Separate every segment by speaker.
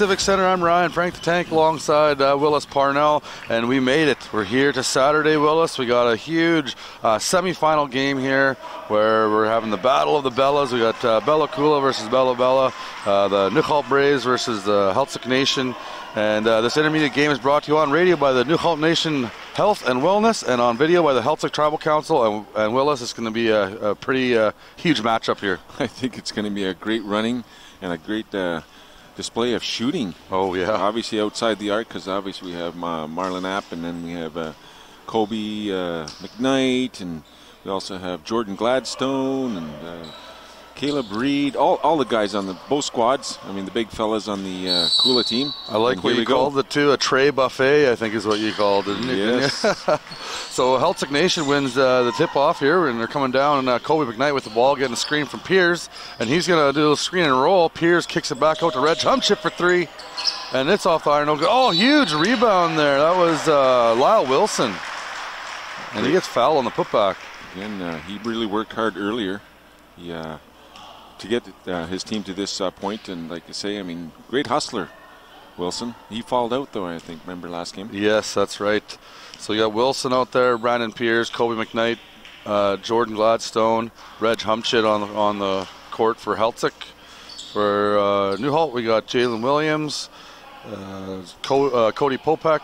Speaker 1: Civic Center. I'm Ryan Frank the Tank alongside uh, Willis Parnell, and we made it. We're here to Saturday, Willis. We got a huge uh, semifinal game here where we're having the Battle of the Bellas. We got uh, Bella Coola versus Bella Bella, uh, the Nuxalk Braves versus the Heiltsuk Nation. And uh, this intermediate game is brought to you on radio by the Nuxalk Nation Health and Wellness and on video by the Heiltsuk Tribal Council. And, and Willis, it's going to be a, a pretty uh, huge matchup here.
Speaker 2: I think it's going to be a great running and a great display of shooting.
Speaker 1: Oh, yeah.
Speaker 2: Obviously outside the arc because obviously we have uh, Marlon App and then we have uh, Kobe uh, McKnight and we also have Jordan Gladstone and uh, Caleb Reed, all, all the guys on the both squads. I mean, the big fellas on the uh, Coola team.
Speaker 1: I like
Speaker 2: And
Speaker 1: what you
Speaker 2: go.
Speaker 1: called it too, a tray buffet. I think is what you called it. didn't you?
Speaker 2: Yes.
Speaker 1: so Healthsick Nation wins uh, the tip off here, and they're coming down. And uh, Kobe McKnight with the ball, getting a screen from Piers, and he's going to do a screen and roll. Piers kicks it back out to Reg Humchit for three, and it's off the iron. Oh, huge rebound there. That was uh, Lyle Wilson, and he gets foul on the putback.
Speaker 2: Again, uh, he really worked hard earlier. He, uh, to get uh, his team to this uh, point, and like I say, I mean, great hustler, Wilson. He fouled out though. I think. Remember last game?
Speaker 1: Yes, that's right. So you got Wilson out there, Brandon Pierce, Kobe McKnight, uh, Jordan Gladstone, Reg Humchit on the, on the court for Heiltsuk. For uh, Nuxalk, we got Jalen Williams, uh, Co- uh, Cody Popek,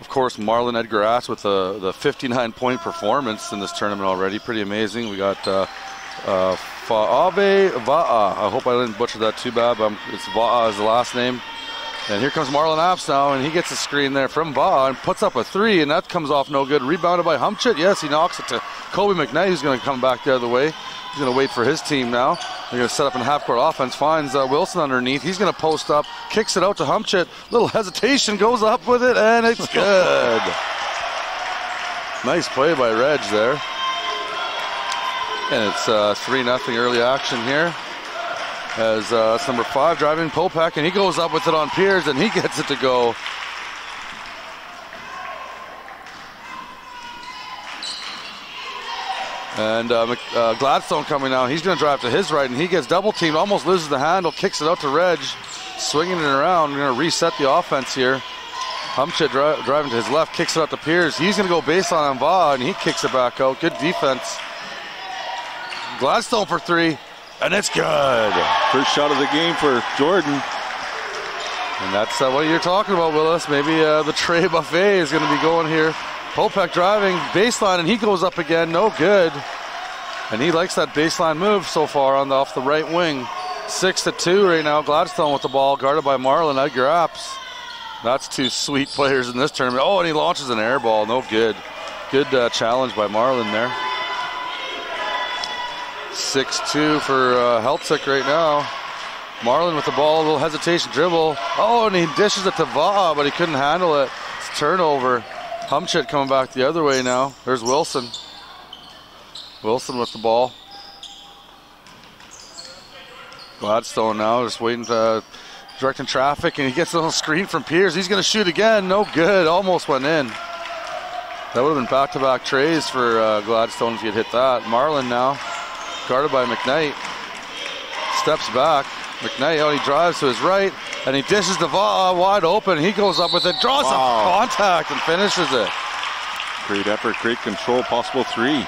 Speaker 1: of course, Marlon Edgar Apps with the, the 59 point performance in this tournament already. Pretty amazing. We got uh, uh, Fa'ave Va'a. I hope I didn't butcher that too bad, but it's Va'a is the last name. And here comes Marlon Apps now, and he gets a screen there from Va'a and puts up a three, and that comes off no good. Rebounded by Humchit. Yes, he knocks it to Kobe McKnight, who's going to come back the other way. He's going to wait for his team now. They're going to set up in half court offense. Finds uh, Wilson underneath. He's going to post up, kicks it out to Humchit. Little hesitation, goes up with it, and it's good. nice play by Reg there. And it's uh, 3 nothing early action here. As uh, number five driving Popek, and he goes up with it on Piers, and he gets it to go. And uh, uh, Gladstone coming out. He's going to drive to his right, and he gets double teamed, almost loses the handle, kicks it out to Reg, swinging it around. We're going to reset the offense here. Humchit dri- driving to his left, kicks it out to Piers. He's going to go baseline on Va, and he kicks it back out. Good defense. Gladstone for three, and it's good.
Speaker 2: First shot of the game for Jordan.
Speaker 1: And that's uh, what you're talking about, Willis. Maybe uh, the tray buffet is going to be going here. Popek driving baseline, and he goes up again. No good. And he likes that baseline move so far on the, off the right wing. Six to two right now. Gladstone with the ball, guarded by Marlon Edgar Apps. That's two sweet players in this tournament. Oh, and he launches an air ball. No good. Good uh, challenge by Marlon there. 6-2 for uh, right now. Marlin with the ball, a little hesitation dribble. Oh, and he dishes it to Va, but he couldn't handle it. It's turnover. Humchit coming back the other way now. There's Wilson. Wilson with the ball. Gladstone now just waiting to directing traffic, and he gets a little screen from Piers. He's going to shoot again. No good. Almost went in. That would have been back-to-back trays for uh, Gladstone if he had hit that. Marlin now, guarded by McKnight, steps back. McKnight, oh, he drives to his right, and he dishes the ball wide open. He goes up with it, draws
Speaker 2: Wow.
Speaker 1: some contact, and finishes it.
Speaker 2: Great effort, great control, possible three.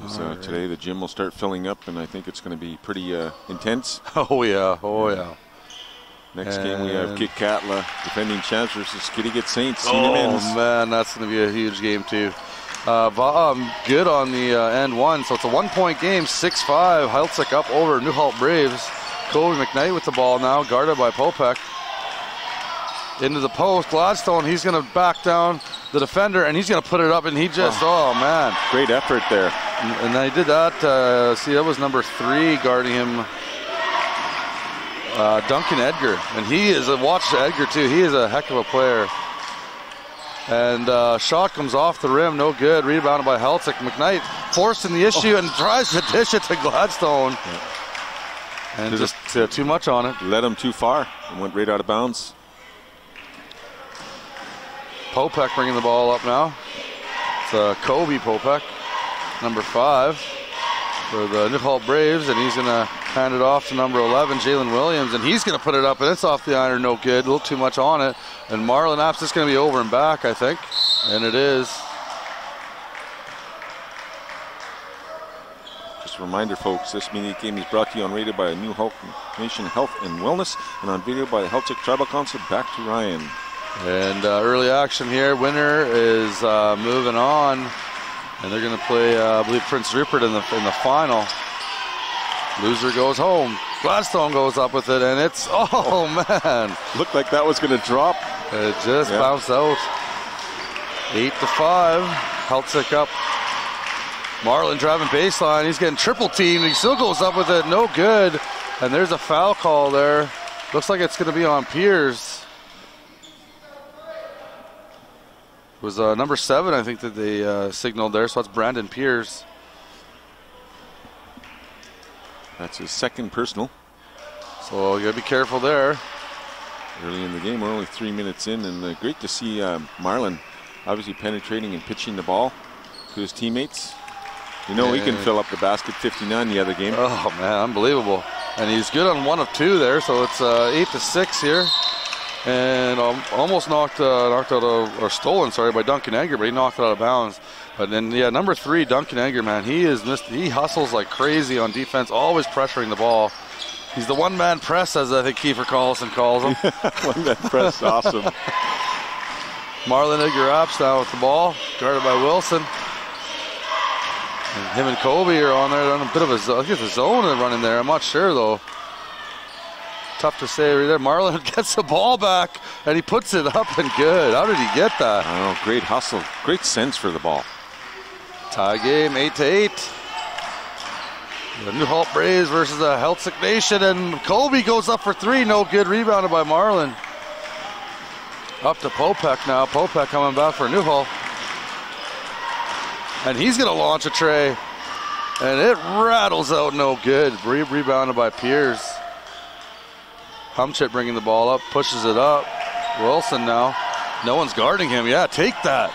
Speaker 2: Uh, Today the gym will start filling up, and I think it's going to be pretty uh, intense.
Speaker 1: Oh yeah, oh yeah.
Speaker 2: Next game we have Kitkatla, defending champs versus Kittigat Saints.
Speaker 1: Oh man, that's going to be a huge game too. Uh, Va- um, good on the uh, end one, so it's a one-point game, six-five. Heiltsuk up over Nuxalk Braves. Kobe McKnight with the ball now, guarded by Popek. Into the post, Gladstone. He's going to back down the defender, and he's going to put it up, and he just, oh, man.
Speaker 2: Great effort there.
Speaker 1: And, and then he did that. Uh, see, that was number three guarding him, uh, Duncan Edgar, and he is a watch Edgar too. He is a heck of a player. And uh, shot comes off the rim, no good. Rebounded by Heiltsuk. McKnight forcing the issue and tries to dish it to Gladstone. And just uh, too much on it.
Speaker 2: Led him too far and went right out of bounds.
Speaker 1: Popek bringing the ball up now. It's uh, Kobe Popek, number five. for the New Braves, and he's going to hand it off to number 11, Jalen Williams, and he's going to put it up, and it's off the iron, no good, a little too much on it. And Marlin App's just going to be over and back, I think, and it is.
Speaker 2: Just a reminder, folks, this mini game is brought to you on radio by Nuxalk Nation Health and Wellness, and on video by the Heiltsuk Tribal Council. Back to Ryan.
Speaker 1: And uh, early action here. Winner is uh, moving on. And they're going to play, uh, I believe, Prince Rupert in the in the final. Loser goes home. Gladstone goes up with it, and it's oh man!
Speaker 2: Looked like that was going to drop.
Speaker 1: It just yeah. bounced out. Eight to five. Heiltsuk up. Marlin driving baseline. He's getting triple teamed. He still goes up with it. No good. And there's a foul call there. Looks like it's going to be on Piers. It was uh, number seven, I think, that they uh, signaled there. So that's Brandon Pierce.
Speaker 2: That's his second personal.
Speaker 1: So you got to be careful there.
Speaker 2: Early in the game, we're only three minutes in, and uh, great to see uh, Marlin obviously penetrating and pitching the ball to his teammates. You know, he can fill up the basket 59 the other game.
Speaker 1: Oh, man, unbelievable. And he's good on one of two there, so it's uh, 8 to 6 here and um, almost knocked uh, knocked out of, or stolen, sorry, by Duncan Egger, but he knocked it out of bounds. But then, yeah, number three, Duncan Egger, man, he is missed, he hustles like crazy on defense, always pressuring the ball. He's the one-man press, as I think Kiefer Collison calls him.
Speaker 2: one-man press, awesome.
Speaker 1: Marlon Egger Apps now with the ball, guarded by Wilson. And him and Kobe are on there on a bit of a, I think it's a zone running there. I'm not sure though tough to say right there. Marlon gets the ball back and he puts it up and good. How did he get that?
Speaker 2: I know, great hustle, great sense for the ball.
Speaker 1: Tie game, eight to eight. The Nuxalk Braves versus the Heiltsuk Nation, and Colby goes up for three. No good, rebounded by Marlin. Up to Popek now. Popek coming back for Nuxalk. And he's going to launch a tray. And it rattles out no good. Re- rebounded by Pierce. Humchit bringing the ball up, pushes it up. Wilson now. No one's guarding him. Yeah, take that.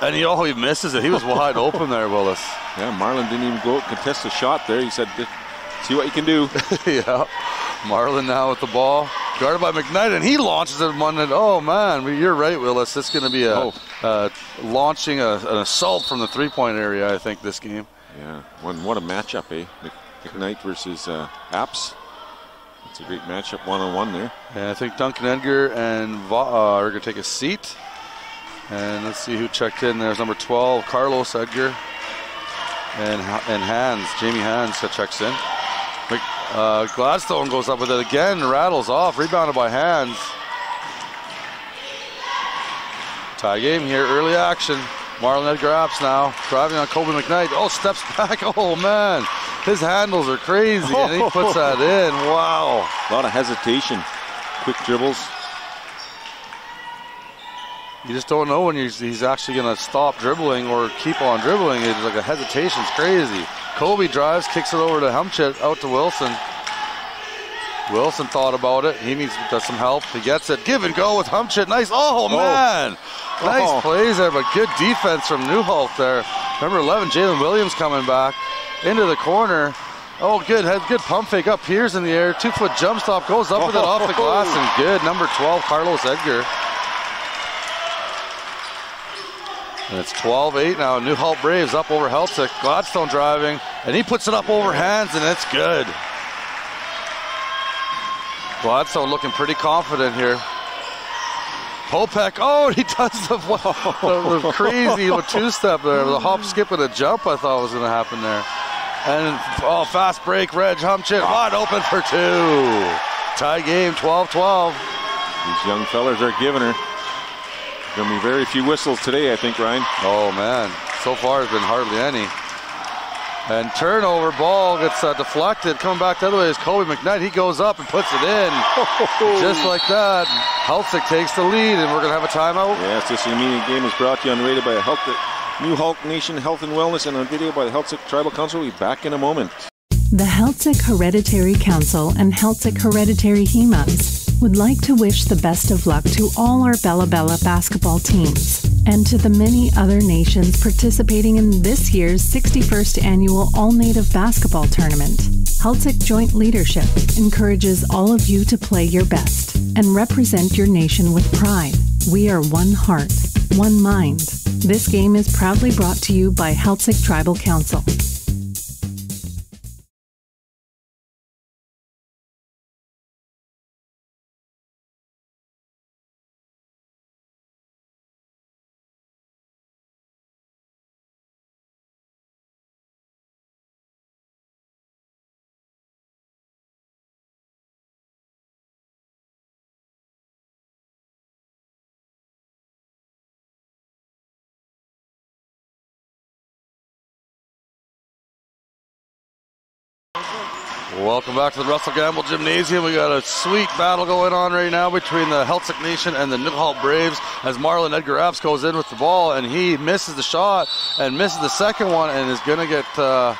Speaker 1: And he, oh, he misses it. He was wide open there, Willis.
Speaker 2: Yeah, Marlin didn't even go contest the shot there. He said, see what you can do.
Speaker 1: yeah. Marlin now with the ball. Guarded by McKnight, and he launches it one. And, oh, man, you're right, Willis. It's going to be a oh. uh, launching a, an assault from the three-point area, I think, this game.
Speaker 2: Yeah. One, what a matchup, eh? McKnight versus uh, Apps. It's a great matchup one on one there.
Speaker 1: And I think Duncan Edgar and Va uh, are going to take a seat. And let's see who checked in. There's number 12, Carlos Edgar. And, and Hans, Jamie Hans checks in. Uh, Gladstone goes up with it again, rattles off, rebounded by Hans. Tie game here, early action. Marlon Edgar Apps now, driving on Kobe McKnight. Oh, steps back. Oh, man. His handles are crazy, and he puts that in. Wow.
Speaker 2: A lot of hesitation. Quick dribbles.
Speaker 1: You just don't know when he's, he's actually going to stop dribbling or keep on dribbling. It's like a hesitation's crazy. Kobe drives, kicks it over to Humchit, out to Wilson. Wilson thought about it. He needs some help. He gets it. Give and go with Humchit. Nice. Oh, oh. man. Nice oh. plays there, but good defense from Nuxalk there. Number 11, Jalen Williams coming back into the corner. Oh, good. Had good pump fake up. Piers in the air. Two foot jump stop. Goes up with it off the glass oh. and good. Number 12, Carlos Edgar. And it's 12-8 now. Nuxalk Braves up over Heiltsuk. Gladstone driving, and he puts it up over Hans, and it's good. Gladstone looking pretty confident here. Popek, oh, he does the, the, the crazy two-step there, the hop, skip, and a jump. I thought was going to happen there. And oh, fast break, Reg Humchit wide open for two. Tie game, 12-12.
Speaker 2: These young fellas are giving her. Gonna be very few whistles today, I think, Ryan.
Speaker 1: Oh man, so far it's been hardly any. And turnover ball gets uh, deflected. Coming back the other way is Kobe McKnight. He goes up and puts it in. Just like that. Heiltsuk takes the lead, and we're going to have a timeout.
Speaker 2: Yes, this immediate game is brought to you and rated by Health, Nuxalk Nation Health and Wellness and on video by the Heiltsuk Tribal Council. We'll be back in a moment.
Speaker 3: The Heiltsuk Hereditary Council and Heiltsuk Hereditary Hemas would like to wish the best of luck to all our Bella Bella basketball teams and to the many other nations participating in this year's 61st annual All Native Basketball Tournament. Heiltsuk Joint Leadership encourages all of you to play your best and represent your nation with pride. We are one heart, one mind. This game is proudly brought to you by Heiltsuk Tribal Council.
Speaker 1: Welcome back to the Russell Gamble Gymnasium. We got a sweet battle going on right now between the Heiltsuk Nation and the Nuxalk Braves as Marlon Edgar Apps goes in with the ball and he misses the shot and misses the second one and is going to get. Uh,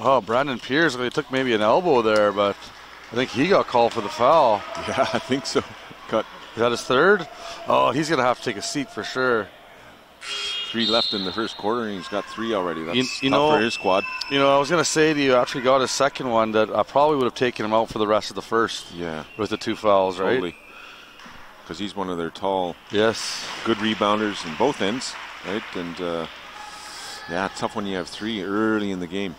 Speaker 1: oh, Brandon Pierce. He took maybe an elbow there, but I think he got called for the foul.
Speaker 2: Yeah, I think so. Cut.
Speaker 1: Is that his third? Oh, he's going to have to take a seat for sure
Speaker 2: three left in the first quarter, and he's got three already. That's
Speaker 1: you, you
Speaker 2: tough
Speaker 1: know,
Speaker 2: for his squad.
Speaker 1: You know, I was going to say to you, after he got his second one, that I probably would have taken him out for the rest of the first.
Speaker 2: Yeah.
Speaker 1: With the two fouls, right?
Speaker 2: Totally. Because he's one of their tall,
Speaker 1: yes,
Speaker 2: good rebounders in both ends, right? And uh, yeah, tough when you have three early in the game.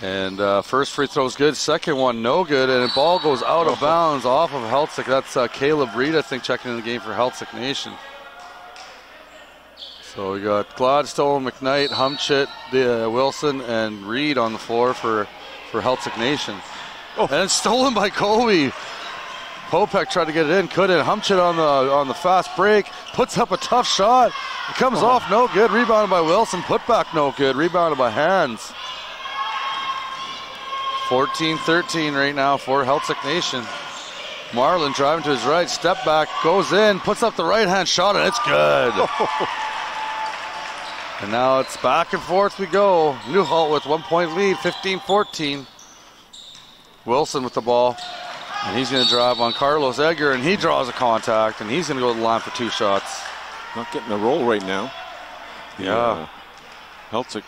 Speaker 1: And uh, first free throw's good, second one no good, and the ball goes out of bounds off of Heiltsuk. That's uh, Caleb Reed, I think, checking in the game for Heiltsuk Nation. So we got Gladstone, McKnight, Humchit, the, uh, Wilson, and Reed on the floor for for Heiltsuk Nation. Oh. And it's stolen by Colby. Popek tried to get it in, couldn't. Humchit on the on the fast break, puts up a tough shot. It comes oh. off, no good. Rebounded by Wilson, put back, no good. Rebounded by Hans. 14-13 right now for Heiltsuk Nation. Marlin driving to his right, step back, goes in, puts up the right hand shot, and it's good. And now it's back and forth we go. Nuxalk with one point lead, 15 14. Wilson with the ball. And he's going to drive on Carlos Edgar, and he draws a contact, and he's going to go to the line for two shots.
Speaker 2: Not getting a roll right now.
Speaker 1: Yeah. Uh,
Speaker 2: Heiltsuk,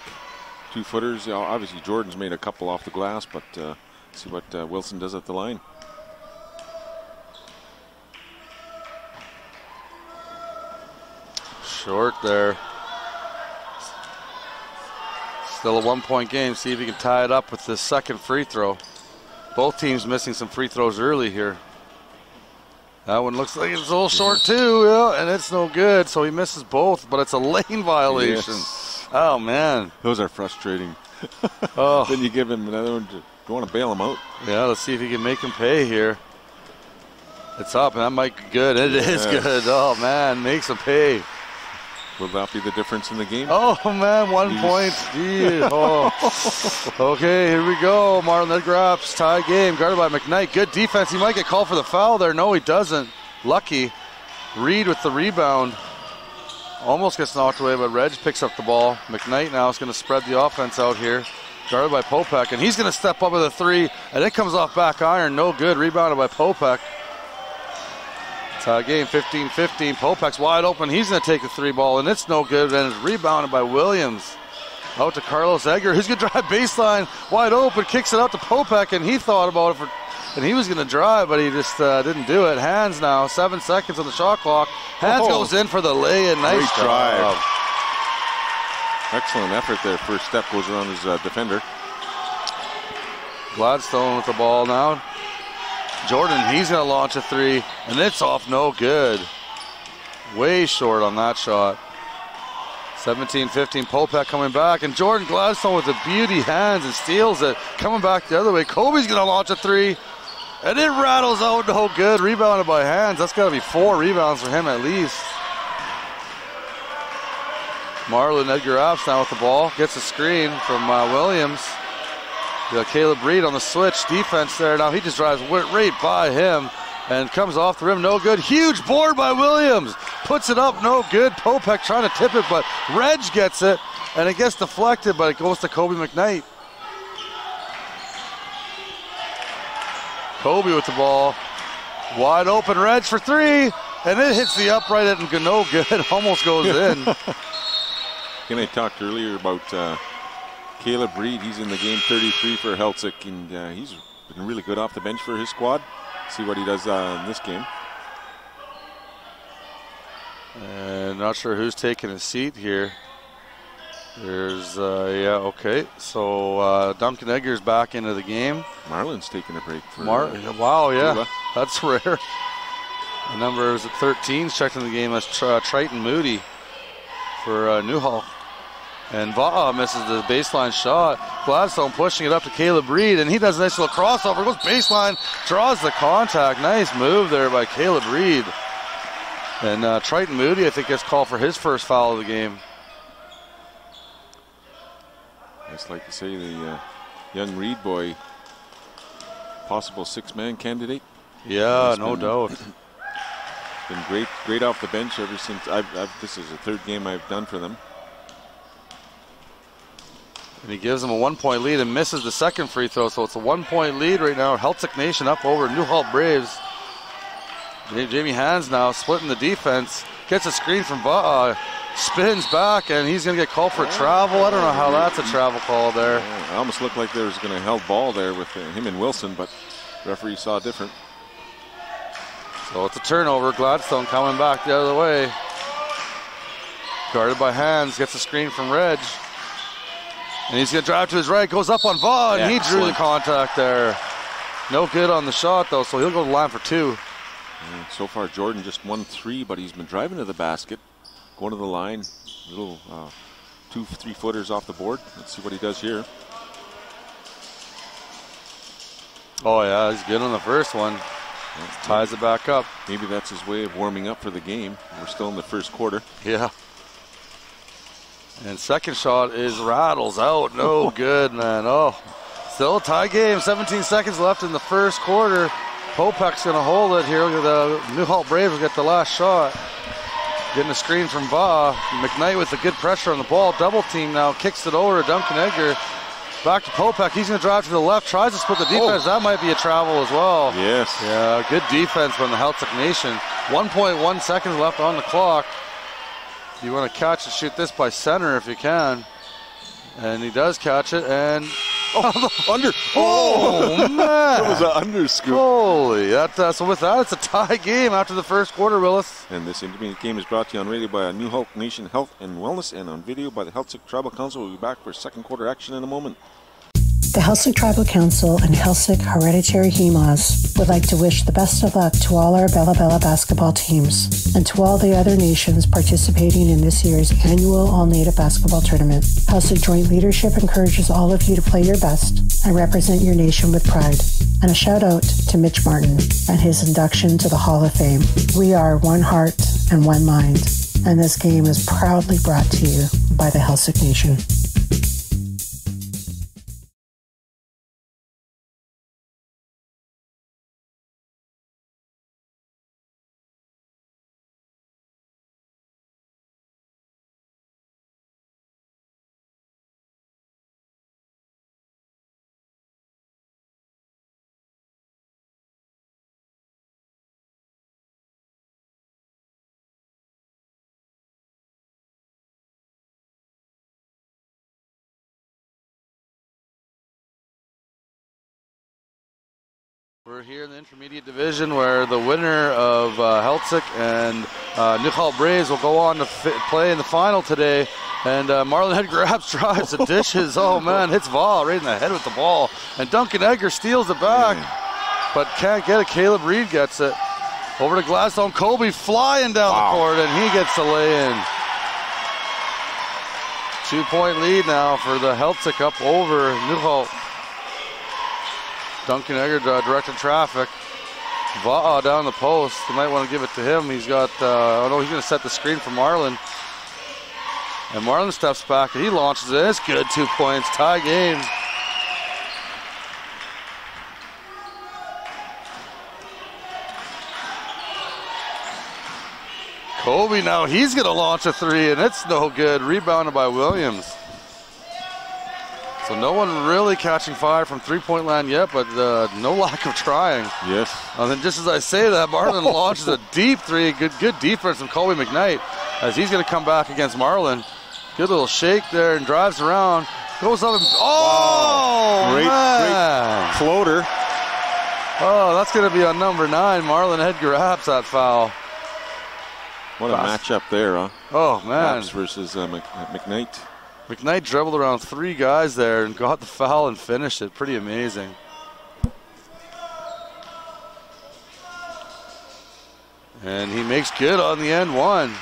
Speaker 2: two footers. Obviously, Jordan's made a couple off the glass, but uh, see what uh, Wilson does at the line.
Speaker 1: Short there. Still a one point game. See if he can tie it up with the second free throw. Both teams missing some free throws early here. That one looks like it's a little short mhm. too, yeah, and it's no good. So he misses both, but it's a lane violation. Yes. Oh man,
Speaker 2: those are frustrating. oh. then you give him another one. To, you want to bail him out?
Speaker 1: Yeah, let's see if he can make him pay here. It's up, and that might be good. It yes. is good. Oh man, makes him pay.
Speaker 2: Will that be the difference in the game?
Speaker 1: Oh man, one Jeez. point. Jeez. Oh. okay, here we go. Marlon Edgar Apps tie game, guarded by McKnight. Good defense. He might get called for the foul there. No, he doesn't. Lucky. Reed with the rebound. Almost gets knocked away, but Reg picks up the ball. McKnight now is going to spread the offense out here. Guarded by Popek, and he's going to step up with a three, and it comes off back iron. No good. Rebounded by Popek. Tie game 15 15. Popek's wide open. He's going to take the three ball, and it's no good. And it's rebounded by Williams. Out to Carlos Egger. He's going to drive baseline wide open, kicks it out to Popek, and he thought about it for. And he was going to drive, but he just uh, didn't do it. Hans now, seven seconds on the shot clock. Hans oh, goes in for the lay in. Nice drive.
Speaker 2: Excellent effort there. First step goes around his uh, defender.
Speaker 1: Gladstone with the ball now. Jordan, he's going to launch a three, and it's off no good. Way short on that shot. 17 15, Popek coming back, and Jordan Gladstone with the beauty hands and steals it. Coming back the other way. Kobe's going to launch a three, and it rattles out no good. Rebounded by Hans. That's got to be four rebounds for him at least. Marlon Edgar Apps now with the ball. Gets a screen from uh, Williams. Caleb Reed on the switch defense there. Now he just drives right by him and comes off the rim. No good. Huge board by Williams. Puts it up. No good. Popek trying to tip it, but Reg gets it and it gets deflected, but it goes to Kobe McKnight. Kobe with the ball. Wide open Reg for three, and it hits the upright and no good. Almost goes in.
Speaker 2: Can I talked earlier about uh, Caleb Reed. He's in the game 33 for Heiltsuk, and uh, he's been really good off the bench for his squad. See what he does uh, in this game.
Speaker 1: And not sure who's taking a seat here. There's, uh, yeah, okay. So uh, Duncan Egger's back into the game.
Speaker 2: Marlin's taking a break for
Speaker 1: Mar-
Speaker 2: uh,
Speaker 1: wow, yeah,
Speaker 2: Cuba.
Speaker 1: that's rare. The number is at 13. Checked in the game as Tr- uh, Triton Moody for uh, Nuxalk. And Va'a misses the baseline shot. Gladstone pushing it up to Caleb Reed, and he does a nice little crossover. Goes baseline, draws the contact. Nice move there by Caleb Reed. And uh, Triton Moody, I think, gets called for his first foul of the game.
Speaker 2: I just like to say the uh, young Reed boy, possible six-man candidate.
Speaker 1: Yeah,
Speaker 2: He's
Speaker 1: no
Speaker 2: been-
Speaker 1: doubt.
Speaker 2: Been great, great off the bench ever since. I've, I've, this is the third game I've done for them.
Speaker 1: And he gives them a one point lead and misses the second free throw. So it's a one point lead right now. Celtic Nation up over Nuxalk Braves. Jamie Hans now splitting the defense. Gets a screen from Va'a. Spins back and he's going to get called for travel. I don't know how that's a travel call there.
Speaker 2: Yeah, it almost looked like there was going to held ball there with uh, him and Wilson, but referee saw different.
Speaker 1: So it's a turnover. Gladstone coming back the other way. Guarded by Hans. Gets a screen from Reg. And he's going to drive to his right. Goes up on Vaughn. and he drew the contact there. No good on the shot, though, so he'll go to the line for two.
Speaker 2: And so far, Jordan just won three, but he's been driving to the basket, going to the line, little uh, two, three footers off the board. Let's see what he does here.
Speaker 1: Oh, yeah, he's good on the first one. Ties it back up.
Speaker 2: Maybe that's his way of warming up for the game. We're still in the first quarter.
Speaker 1: Yeah. And second shot is rattles out. No good, man. Oh, still a tie game. 17 seconds left in the first quarter. Popek's going to hold it here. The Nuxalk Braves will get the last shot. Getting a screen from Va. McKnight with the good pressure on the ball. Double team now. Kicks it over to Duncan Edgar. Back to Popek. He's going to drive to the left. Tries to split the oh. defense. That might be a travel as well.
Speaker 2: Yes.
Speaker 1: Yeah, good defense from the Celtic Nation. 1.1 seconds left on the clock. You want to catch and shoot this by center if you can. And he does catch it, and
Speaker 2: Under.
Speaker 1: oh man,
Speaker 2: That was an under scoop.
Speaker 1: Holy, that, uh, so with that, it's a tie game after the first quarter, Willis.
Speaker 2: And this intermediate game is brought to you on radio by Nuxalk Nation Health and Wellness and on video by the Heiltsuk Tribal Council. We'll be back for second quarter action in a moment.
Speaker 4: The Heiltsuk Tribal Council and Heiltsuk Hereditary HEMAS would like to wish the best of luck to all our Bella Bella basketball teams and to all the other nations participating in this year's annual All Native Basketball Tournament. Heiltsuk Joint Leadership encourages all of you to play your best and represent your nation with pride. And a shout out to Mitch Martin and his induction to the Hall of Fame. We are one heart and one mind, and this game is proudly brought to you by the Heiltsuk Nation.
Speaker 1: We're here in the intermediate division where the winner of uh, Heiltsuk and uh, Braves will go on to fi- play in the final today. And uh, Marlon Edgar Apps, drives, and dishes. Oh man, hits Vol right in the head with the ball. And Duncan Edgar steals it back, but can't get it. Caleb Reed gets it. Over to Gladstone. Kobe flying down
Speaker 2: Wow.
Speaker 1: the court, and he gets the lay in. Two point lead now for the Heiltsuk up over Nuxalk. Duncan Egger uh, directing traffic. Va'a down the post. You might want to give it to him. He's got, uh, oh no, he's going to set the screen for Marlin. And Marlin steps back and he launches it. It's good. Two points. Tie game. Kobe now, he's going to launch a three, and it's no good. Rebounded by Williams. So no one really catching fire from three-point land yet, but uh, no lack of trying.
Speaker 2: Yes.
Speaker 1: And then just as I say that, Marlin launches a deep three. Good, good defense from Colby McKnight as he's going to come back against Marlin. Good little shake there and drives around. Goes up and oh,
Speaker 2: Great,
Speaker 1: man.
Speaker 2: great floater.
Speaker 1: Oh, that's going to be on number nine. Marlon Edgar Apps that foul.
Speaker 2: What a matchup there, huh?
Speaker 1: Oh man,
Speaker 2: Apps versus uh, McKnight.
Speaker 1: McKnight dribbled around three guys there and got the foul and finished it. Pretty amazing. And he makes good on the end one.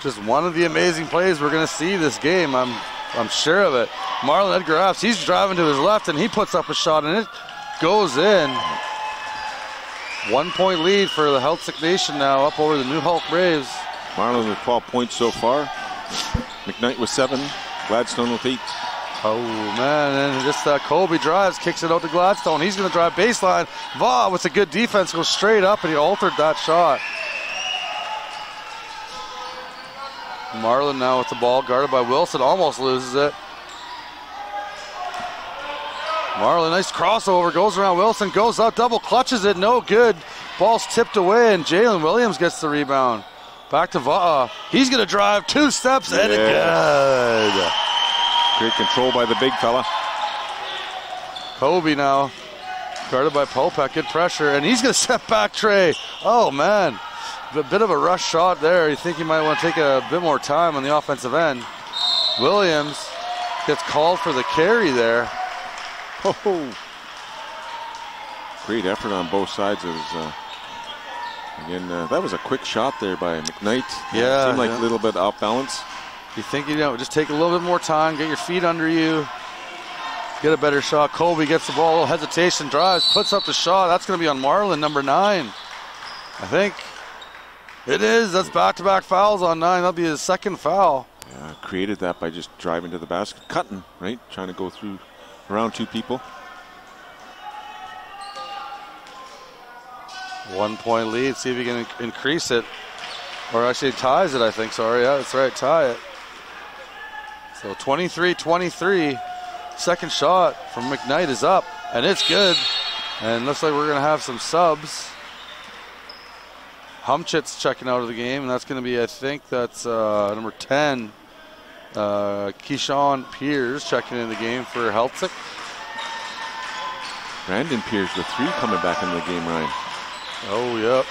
Speaker 1: Just one of the amazing plays we're going to see this game. I'm, I'm sure of it. Marlon Edgar Apps, he's driving to his left and he puts up a shot and it goes in. One point lead for the Celtic Nation now up over the Nuxalk Braves.
Speaker 2: Marlon with 12 points so far. McKnight with seven. Gladstone with eight.
Speaker 1: Oh man, and just uh, Colby drives, kicks it out to Gladstone. He's going to drive baseline. Vaugh with a good defense goes straight up, and he altered that shot. Marlin now with the ball, guarded by Wilson, almost loses it. Marlin, nice crossover, goes around Wilson, goes up, double clutches it, no good. Ball's tipped away, and Jalen Williams gets the rebound. Back to Vaugh. He's going to drive two steps and it good.
Speaker 2: Great control by the big fella.
Speaker 1: Kobe now, guarded by Popek, good pressure, and he's going to step back Trey. Oh man, a bit of a rush shot there. You think he might want to take a bit more time on the offensive end. Williams gets called for the carry there.
Speaker 2: Oh, great effort on both sides. It was, uh, again, uh, that was a quick shot there by McKnight.
Speaker 1: Yeah, It
Speaker 2: seemed like
Speaker 1: yeah.
Speaker 2: a little bit off balance.
Speaker 1: You think you know, just take a little bit more time, get your feet under you, get a better shot. Colby gets the ball, a little hesitation, drives, puts up the shot. That's going to be on Marlin, number nine. I think it is. That's back-to-back fouls on nine. That'll be his second foul.
Speaker 2: Yeah, created that by just driving to the basket, cutting, right? Trying to go through around two people.
Speaker 1: One point lead. See if he can increase it. Or actually ties it, I think. Sorry. Yeah, that's right. Tie it. So 23 23. Second shot from McKnight is up. And it's good. And looks like we're going to have some subs. Humchit's checking out of the game. And that's going to be, I think, that's uh, number 10. Uh, Keyshawn Piers checking in the game for Heiltsuk.
Speaker 2: Brandon Pierce with three coming back into the game, Ryan.
Speaker 1: Oh, yep.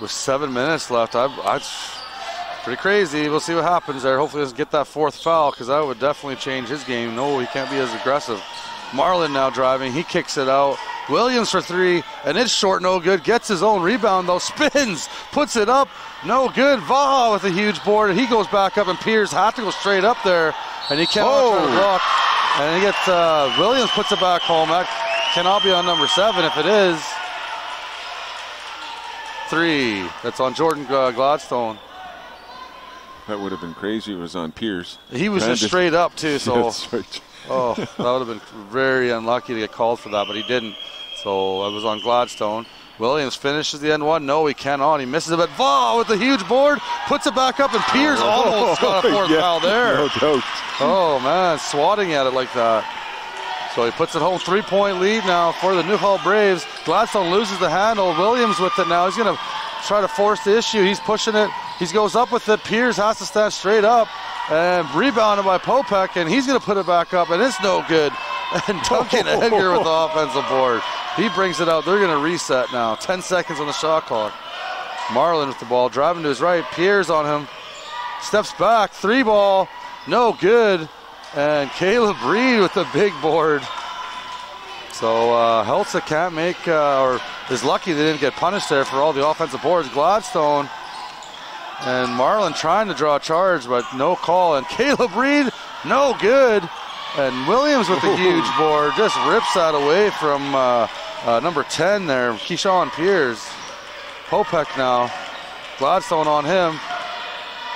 Speaker 1: With seven minutes left, I, I, pretty crazy. We'll see what happens there. Hopefully, he doesn't get that fourth foul because that would definitely change his game. No, he can't be as aggressive. Marlin now driving. He kicks it out. Williams for three, and it's short, no good. Gets his own rebound though. Spins, puts it up, no good. Vaha with a huge board, he goes back up, and Piers had to go straight up there, and he to
Speaker 2: Oh.
Speaker 1: block. And he gets uh, Williams puts it back home. That cannot be on number seven. If it is, three. That's on Jordan uh, Gladstone.
Speaker 2: That would have been crazy. It was on Pierce.
Speaker 1: He was just straight up too. So oh, that would have been very unlucky to get called for that, but he didn't. So I was on Gladstone. Williams finishes the end one. No, he cannot. He misses it, but Vaugh with the huge board puts it back up, and Piers oh, almost got a fourth
Speaker 2: Yeah,
Speaker 1: foul there.
Speaker 2: No doubt.
Speaker 1: Oh man, swatting at it like that. So he puts it home, three-point lead now for the Nuxalk Braves. Gladstone loses the handle. Williams with it now. He's going to try to force the issue. He's pushing it. He goes up with it. Piers has to stand straight up and rebounded by Popek, and he's going to put it back up, and it's no good. And Duncan Edgar with the offensive board. He brings it out. They're going to reset now. 10 seconds on the shot clock. Marlin with the ball, driving to his right. Piers on him. Steps back, three ball, no good. And Caleb Reed with the big board. So uh, Helsa can't make, uh, or is lucky they didn't get punished there for all the offensive boards. Gladstone and Marlin trying to draw a charge, but no call. And Caleb Reed, no good. And Williams with the huge board just rips that away from uh, uh, number 10 there, Keyshawn Piers. Popek now. Gladstone on him.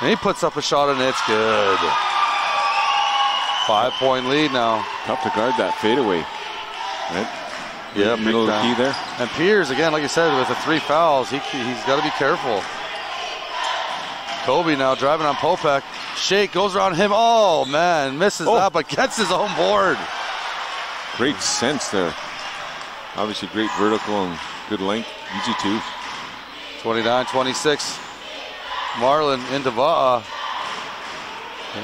Speaker 1: And he puts up a shot and it's good. Five point lead now.
Speaker 2: Tough to guard that fadeaway. Right?
Speaker 1: Yeah,
Speaker 2: middle of the key there.
Speaker 1: And Piers, again, like I said, with the three fouls, he, he's got to be careful. Kobe now driving on Popek. shake, goes around him. Oh, man, misses
Speaker 2: Oh.
Speaker 1: that, but gets his own board.
Speaker 2: Great sense there. Obviously, great vertical and good length. Easy two.
Speaker 1: 29 26. Marlin into Va'a.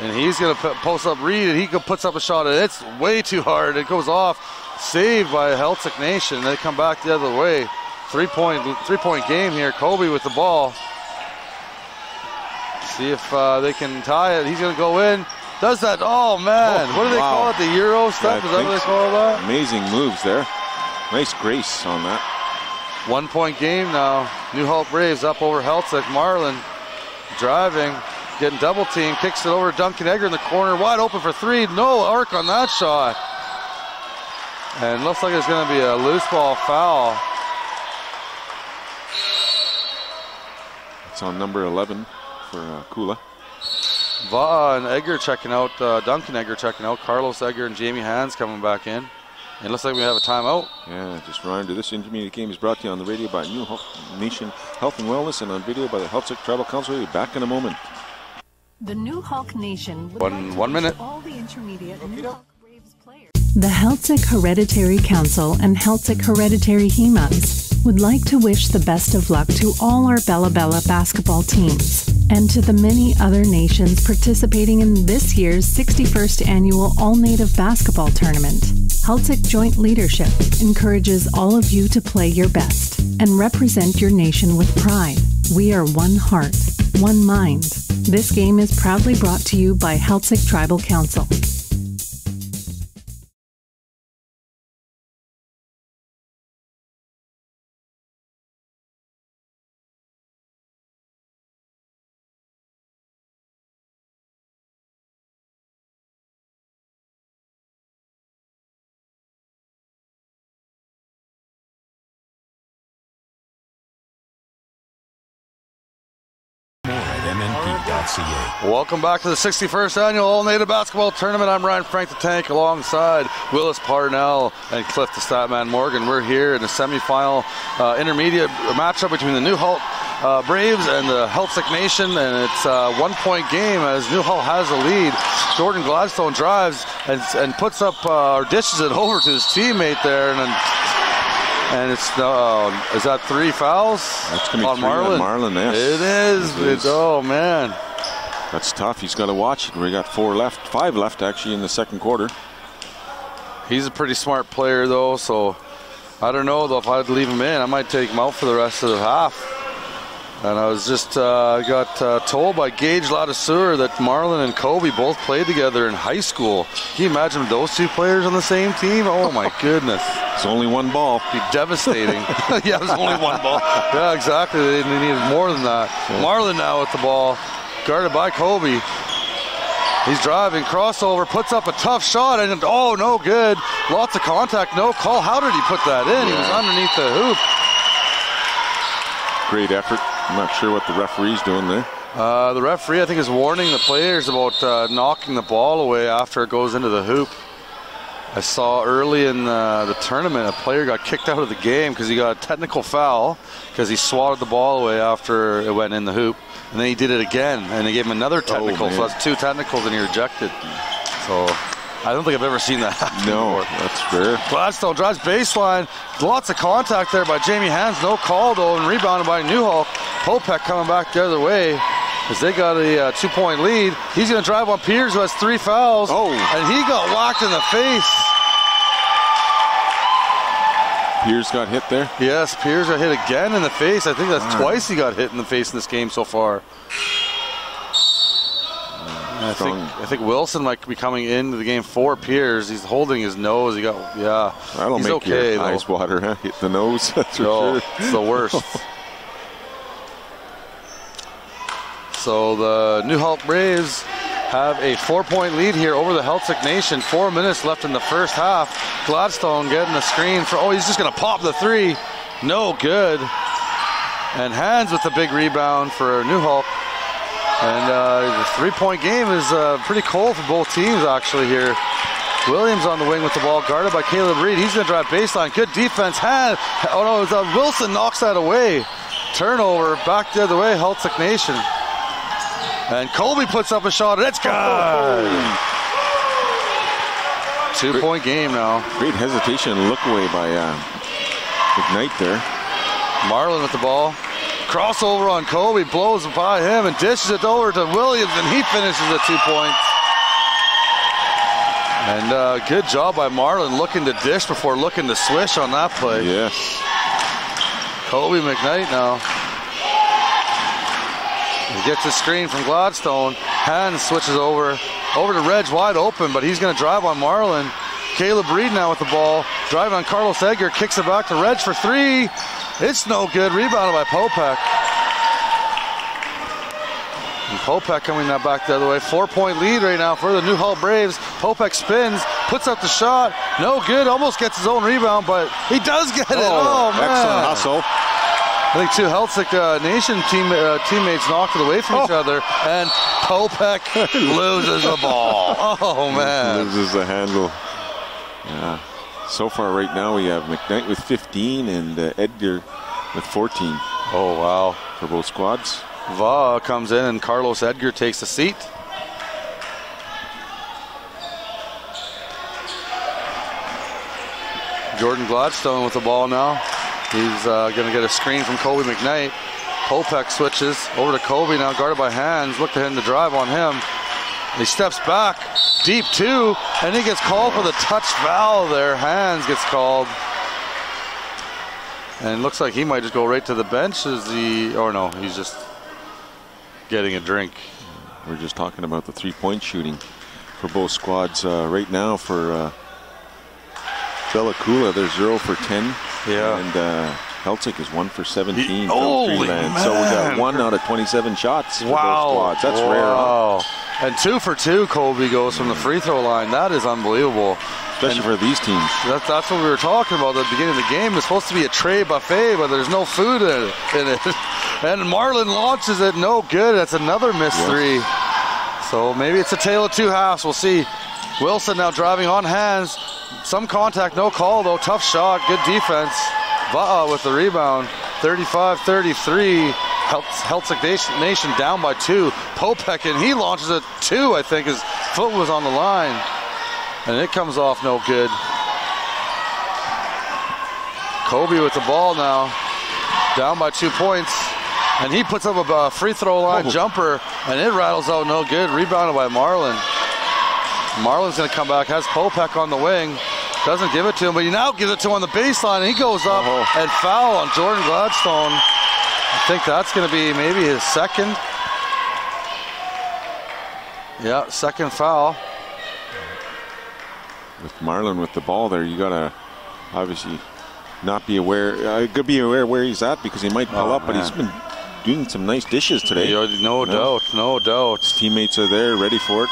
Speaker 1: And he's going to post up Reed, and he puts up a shot, and it's way too hard. It goes off. Saved by Celtic Nation. They come back the other way. Three point, three point game here. Kobe with the ball. See if uh, they can tie it. He's going to go in. Does that? Oh, man.
Speaker 2: Oh,
Speaker 1: what do they
Speaker 2: wow.
Speaker 1: call it? The Euro stuff?
Speaker 2: I
Speaker 1: Is that what they call that?
Speaker 2: Amazing moves there. Nice grace on that.
Speaker 1: One point game now. Nuxalk Braves up over Heiltsuk. Marlin driving, getting double team, kicks it over Duncan Egger in the corner, wide open for three. No arc on that shot. And looks like it's going to be a loose ball foul.
Speaker 2: It's on number 11 for uh, Coola.
Speaker 1: Va and Egger checking out, uh, Duncan Egger checking out, Carlos Egger and Jamie Hans coming back in. It looks like we have a timeout.
Speaker 2: Yeah, just a reminder this intermediate game is brought to you on the radio by Nuxalk Nation Health and Wellness and on video by the Heiltsuk Tribal Council. We'll be back in a moment.
Speaker 3: The Nuxalk Nation
Speaker 1: One-
Speaker 3: like
Speaker 1: one minute.
Speaker 3: all the intermediate Nuxalk Braves players. The Heiltsuk Hereditary Council and Heiltsuk Hereditary Hemas would like to wish the best of luck to all our Bella Bella basketball teams and to the many other nations participating in this year's 61st annual All Native Basketball Tournament. Heiltsuk Joint Leadership encourages all of you to play your best and represent your nation with pride. We are one heart, one mind. This game is proudly brought to you by Heiltsuk Tribal Council.
Speaker 1: Welcome back to the 61st annual All Native Basketball Tournament. I'm Ryan Frank the Tank alongside Willis Parnell and Cliff the Statman Morgan. We're here in the semifinal uh, intermediate matchup between the Nuxalk uh, Braves and the Heiltsuk Nation, and it's a one point game as Nuxalk has a lead. Jordan Gladstone drives and, and puts up uh, or dishes it over to his teammate there, and then, and it's uh, is that three fouls
Speaker 2: That's gonna be
Speaker 1: on
Speaker 2: three on
Speaker 1: Marlin?
Speaker 2: Marlin, yes.
Speaker 1: It is.
Speaker 2: It is.
Speaker 1: oh man.
Speaker 2: That's tough. He's got to watch it. We got four left, five left actually in the second quarter.
Speaker 1: He's a pretty smart player, though, so I don't know though if I'd leave him in. I might take him out for the rest of the half. And I was just uh, got uh, told by Gage Ladisseur that Marlon and Kobe both played together in high school. Can you imagine those two players on the same team? Oh my goodness,
Speaker 2: It's only one ball.
Speaker 1: be devastating. yeah, there's only one ball. Yeah, exactly. They, needed more than that. Marlon now with the ball, guarded by Kobe. He's driving, crossover, puts up a tough shot, and oh, no good. Lots of contact, no call. How did he put that in? He was underneath the hoop.
Speaker 2: Great effort. I'm not sure what the referee's doing there.
Speaker 1: Uh, the referee, I think, is warning the players about uh, knocking the ball away after it goes into the hoop. I saw early in uh, the tournament a player got kicked out of the game because he got a technical foul because he swatted the ball away after it went in the hoop. And then he did it again, and they gave him another technical. so that's two technicals, and he rejected. So I don't think I've ever seen that happen
Speaker 2: No, that's fair.
Speaker 1: Gladstone drives baseline. Lots of contact there by Jamie Hans. No call though, and rebounded by Nuxalk. Popek coming back the other way as they got a uh, two-point lead. He's going to drive on Piers, who has three fouls.
Speaker 2: Oh.
Speaker 1: and he got whacked in the face.
Speaker 2: Piers got hit there.
Speaker 1: Yes, Piers got hit again in the face. I think that's
Speaker 2: Wow.
Speaker 1: twice he got hit in the face in this game so far. I think I think Wilson might be coming into the game for Piers. He's holding his nose. He got yeah.
Speaker 2: That'll
Speaker 1: He's
Speaker 2: make
Speaker 1: okay
Speaker 2: your eyes water. Huh? Hit the nose. That's
Speaker 1: No,
Speaker 2: sure.
Speaker 1: it's the worst. so the Nuxalk Braves have a four-point lead here over the Heiltsuk Nation. Four minutes left in the first half. Gladstone getting the screen for. Oh, he's just going to pop the three. No good. And Hans with the big rebound for Nuxalk. And uh, the three-point game is uh, pretty cold for both teams actually here. Williams on the wing with the ball, guarded by Caleb Reed. He's going to drive baseline. Good defense. Hand. Oh no, it's, uh, Wilson knocks that away. Turnover back the other way. Heiltsuk Nation. And Colby puts up a shot, and it's good. Two point game now.
Speaker 2: Great hesitation and look away by uh, McKnight there.
Speaker 1: Marlon with the ball. Crossover on Kobe, blows by him and dishes it over to Williams, and he finishes at two points. And uh, good job by Marlon looking to dish before looking to swish on that play.
Speaker 2: Yes.
Speaker 1: Kobe McKnight now. He gets a screen from Gladstone. Hans switches over. Over to Reg wide open, but he's going to drive on Marlon. Caleb Reed now with the ball. Driving on Carlos Edgar. Kicks it back to Reg for three. It's no good. Rebounded by Popek. And Popek coming now back the other way. Four point lead right now for the Nuxalk Braves. Popek spins, puts up the shot. No good. Almost gets his own rebound, but he does get it. Oh, man.
Speaker 2: excellent hustle.
Speaker 1: I think two Heiltsuk uh, Nation team, uh, teammates knocked it away from each
Speaker 2: Oh.
Speaker 1: other, and Popek loses the ball. Oh man!
Speaker 2: Loses the handle. Yeah. So far, right now, we have McKnight with 15 and uh, Edgar with 14
Speaker 1: Oh wow!
Speaker 2: for both squads.
Speaker 1: Va comes in, and Carlos Edgar takes a seat. Jordan Gladstone with the ball now. He's uh, going to get a screen from Kobe McKnight. Popek switches over to Kobe now, guarded by Hans. Look to him to drive on him. He steps back, deep two, and he gets called for the touch foul there. Hans gets called. And it looks like he might just go right to the bench as the, or no, he's just getting a drink.
Speaker 2: We're just talking about the three-point shooting for both squads uh, right now. For uh, Bella Coola, they're zero for 10.
Speaker 1: Yeah.
Speaker 2: And uh, Heiltsuk is one for 17
Speaker 1: He-
Speaker 2: from
Speaker 1: holy
Speaker 2: three land. So we got one out of 27 shots for both
Speaker 1: Wow.
Speaker 2: squads. That's rare. huh?
Speaker 1: wow. And two for two, Colby goes from the mm. free throw line. That is unbelievable.
Speaker 2: Especially for these teams.
Speaker 1: That, that's what we were talking about at the beginning of the game. It's supposed to be a tray buffet, but there's no food in it. In it. And Marlon launches it, no good. That's another missed
Speaker 2: Yes.
Speaker 1: three. So maybe it's a tale of two halves. We'll see. Wilson now driving on Hans. Some contact, no call though. Tough shot, good defense. Va'a with the rebound. 35-33. Heiltsuk Nation, Nation down by two. Popek and he launches a two. I think his foot was on the line, and it comes off no good. Kobe with the ball now, down by two points, and he puts up a free throw line
Speaker 2: Oh.
Speaker 1: jumper, and it rattles out no good. Rebounded by Marlon. Marlon's going to come back, has Popek on the wing, doesn't give it to him, but he now gives it to him on the baseline, and he goes up
Speaker 2: Oh.
Speaker 1: and foul on Jordan Gladstone. I think that's going to be maybe his second. Yeah, second foul.
Speaker 2: With Marlon with the ball there, you got to obviously not be aware. Uh, could be aware where he's at because he might pull
Speaker 1: Oh,
Speaker 2: up, but he's been doing some nice dishes today.
Speaker 1: Yeah, no
Speaker 2: Yeah.
Speaker 1: doubt, no doubt.
Speaker 2: Teammates are there, ready for it.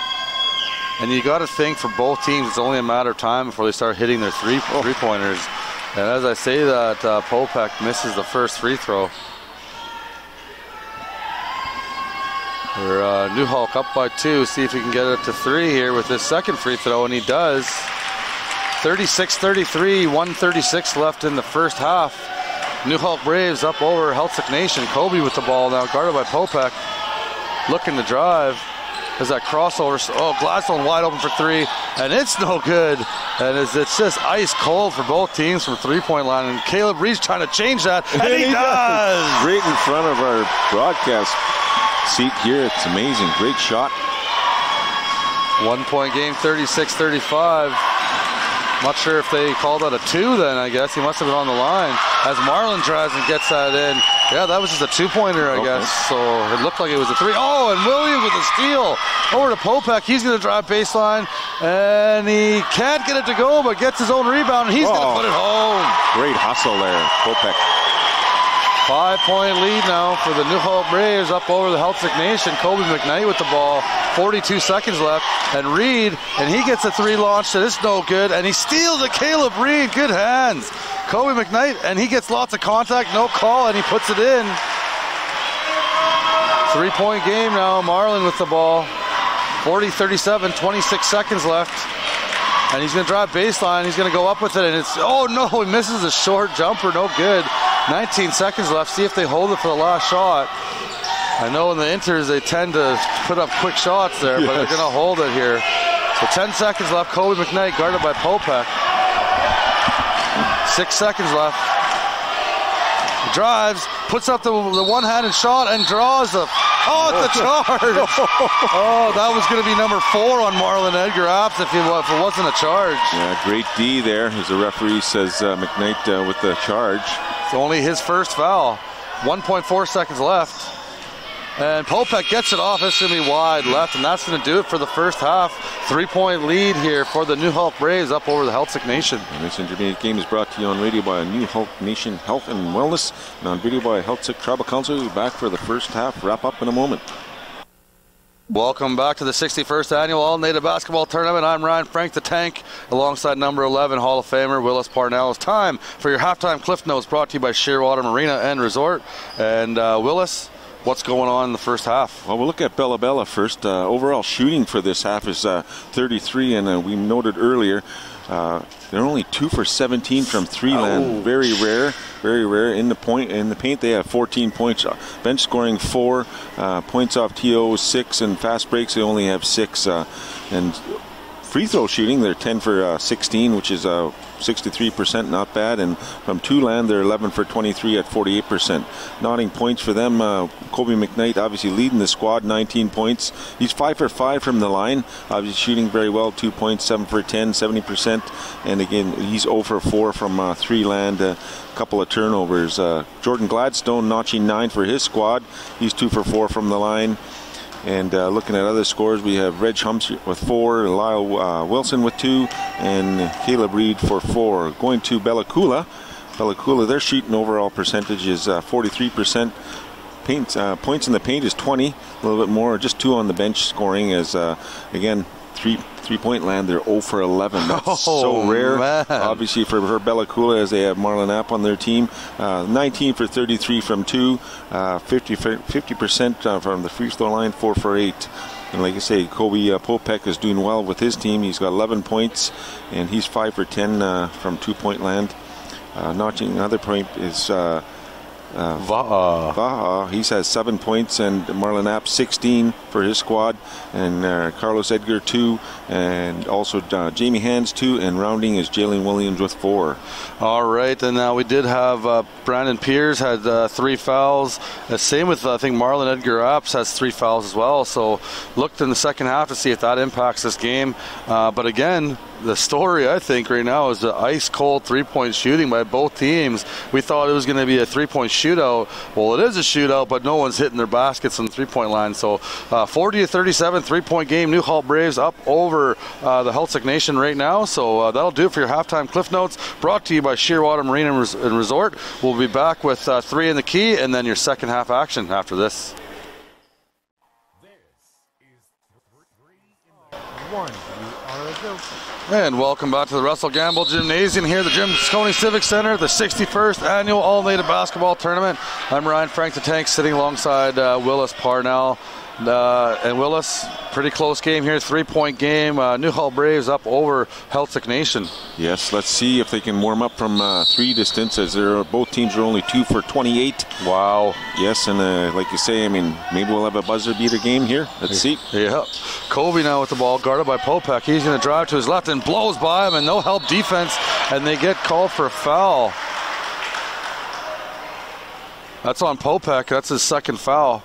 Speaker 1: And you got to think for both teams, it's only a matter of time before they start hitting their three three pointers. And as I say that, uh, Popek misses the first free throw. We're uh, up by two. See if he can get it to three here with his second free throw, and he does. 36-33, 136 left in the first half. Nuxalk Braves up over Heiltsuk Nation. Kobe with the ball now, guarded by Popek. Looking to drive. There's that crossover. Oh, Gladstone wide open for three, and it's no good. And it's, it's just ice cold for both teams from three-point line. And Caleb Reed's trying to change that, and he does.
Speaker 2: Right in front of our broadcast seat here. It's amazing. Great shot.
Speaker 1: One-point game, 36-35. Not sure if they called that a two then, I guess. He must have been on the line. As Marlon drives and gets that in. Yeah, that was just a two-pointer, I
Speaker 2: Okay.
Speaker 1: guess. So it looked like it was a three. Oh, and Williams with a steal. Over to Popek. He's going to drive baseline. And he can't get it to go, but gets his own rebound, and he's going to put it home.
Speaker 2: Great hustle there. Popek.
Speaker 1: Five-point lead now for the Nuxalk Braves up over the Heiltsuk Nation. Kobe McKnight with the ball. 42 seconds left. And Reed, and he gets a three launch and it's no good. And he steals it. Caleb Reed, good hands. Kobe McKnight, and he gets lots of contact, no call, and he puts it in. Three-point game now. Marlon with the ball. 40-37, 26 seconds left. And he's going to drive baseline. He's going to go up with it. And it's, oh no, he misses a short jumper. No good. 19 seconds left. See if they hold it for the last shot. I know in the inters they tend to put up quick shots there, but they're going to hold it here. So 10 seconds left. Kobe McKnight guarded by Popek. Six seconds left. Drives, puts up the, the one-handed shot and draws the oh the charge. oh, that was going to be number four on Marlon Edgar Apps if, if it wasn't a charge.
Speaker 2: Yeah, great D there, as the referee says uh, McKnight uh, with the charge.
Speaker 1: It's only his first foul. 1.4 seconds left. And Popek gets it off. It's going to be wide left, and that's going to do it for the first half. Three point lead here for the Nuxalk Braves up over the Heiltsuk Nation.
Speaker 2: And this intermediate game is brought to you on radio by Nuxalk Nation Health and Wellness, and on video by Heiltsuk Tribal Council. We'll be back for the first half wrap up in a moment.
Speaker 1: Welcome back to the 61st annual All Native Basketball Tournament. I'm Ryan Frank the Tank, alongside number 11 Hall of Famer Willis Parnell. It's time for your halftime cliff notes brought to you by Shearwater Marina and Resort. And uh, Willis, what's going on in the first half?
Speaker 2: Well, we'll look at Bella Bella first. Uh, overall shooting for this half is uh, 33, and uh, we noted earlier uh, they're only two for 17 from three land. Very rare, very rare. In the point, in the paint, they have 14 points. Uh, Bench scoring four, uh, points off TO six, and fast breaks they only have six. Uh, and free throw shooting, they're 10 for uh, 16, which is uh, 63%, not bad. And from two land, they're 11 for 23 at 48%. Nodding points for them. Uh, Kobe McKnight obviously leading the squad, 19 points. He's 5 for 5 from the line, obviously shooting very well, 2 points, 7 for 10, 70%. And again, he's 0 for 4 from uh, three land. A couple of turnovers. Uh, Jordan Gladstone notching 9 for his squad. He's 2 for 4 from the line. And uh, looking at other scores, we have Reg Humps with four, Lyle uh, Wilson with two, and Caleb Reed for four. Going to Bella Coola. Bellacoola, their shooting overall percentage is uh, 43%. Paint, uh, points in the paint is 20, a little bit more. Just two on the bench scoring as, uh, again, three three point land. They're 0 for 11. That's
Speaker 1: Oh,
Speaker 2: so rare.
Speaker 1: man.
Speaker 2: Obviously for, for Bella Coola as they have Marlon App on their team. Uh, 19 for 33 from two, uh, 50 percent uh, from the free throw line, four for eight. And like I say, Kobe uh, Popek is doing well with his team. He's got 11 points, and he's five for 10 uh, from two point land. Uh, notching another point is. Uh,
Speaker 1: Va-
Speaker 2: Vaha, he has seven points, and Marlon App 16 for his squad, and uh, Carlos Edgar two, and also uh, Jamie Hans two, and rounding is Jalen Williams with four.
Speaker 1: All right, and now we did have uh, Brandon Pierce had uh, three fouls. Uh, same with uh, I think Marlon Edgar Apps has three fouls as well. So looked in the second half to see if that impacts this game. Uh, but again, the story I think right now is the ice cold three point shooting by both teams. We thought it was going to be a three point shootout. Well, it is a shootout, but no one's hitting their baskets on the three point line. So uh, 40 to 37, three point game. Nuxalk Braves up over uh, the Heiltsuk Nation right now. So uh, that'll do it for your halftime cliff notes. Brought to you by Shearwater Marine and, and Resort. We'll be back with uh, three in the key and then your second half action after this.
Speaker 5: One.
Speaker 1: And welcome back to the Russell Gamble Gymnasium here at the Jim Ciccone Civic Center, the 61st annual All Native Basketball Tournament. I'm Ryan Frank the Tank, sitting alongside uh, Willis Parnell. Uh, and Willis, pretty close game here, three point game. Uh, Nuxalk Braves up over Heiltsuk Nation.
Speaker 2: Yes, let's see if they can warm up from uh, three distance as they're, both teams are only two for 28.
Speaker 1: Wow.
Speaker 2: Yes, and uh, like you say, I mean, maybe we'll have a buzzer beater game here. Let's see.
Speaker 1: Yeah. Kobe now with the ball, guarded by Popek. He's going to drive to his left and blows by him, and no help defense, and they get called for a foul. That's on Popek. That's his second foul.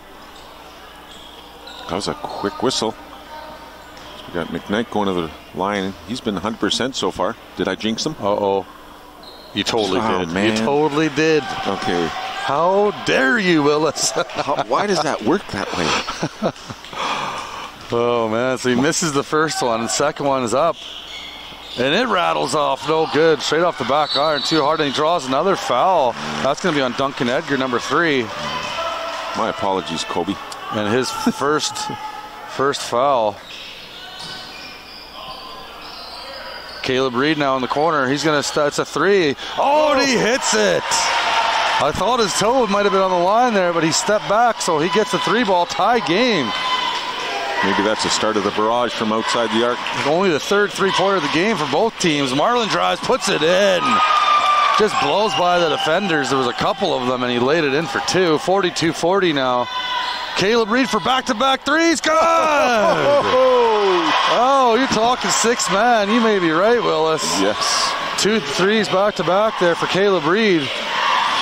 Speaker 2: That was a quick whistle. So we got McKnight going to the line. He's been 100% so far. Did I jinx him?
Speaker 1: Uh oh. You totally
Speaker 2: Oh,
Speaker 1: did. You totally did.
Speaker 2: Okay.
Speaker 1: How dare you, Willis?
Speaker 2: How, why does that work that way?
Speaker 1: oh, man. So he misses the first one, the second one is up. And it rattles off. No good. Straight off the back iron. Too hard, and he draws another foul. That's going to be on Duncan Edgar, number three.
Speaker 2: My apologies, Kobe.
Speaker 1: And his first first foul. Caleb Reed now in the corner. He's going to st- it's a three. Oh, and he oh. hits it. I thought his toe might have been on the line there, but he stepped back, so he gets a three ball tie game.
Speaker 2: Maybe that's the start of the barrage from outside the arc.
Speaker 1: Only the third three pointer of the game for both teams. Marlon drives, puts it in. Just blows by the defenders. There was a couple of them, and he laid it in for two. 42 40 now. Caleb Reed for back-to-back threes. Good. oh, you're talking six man. You may be right, Willis.
Speaker 2: Yes.
Speaker 1: Two threes back-to-back there for Caleb Reed.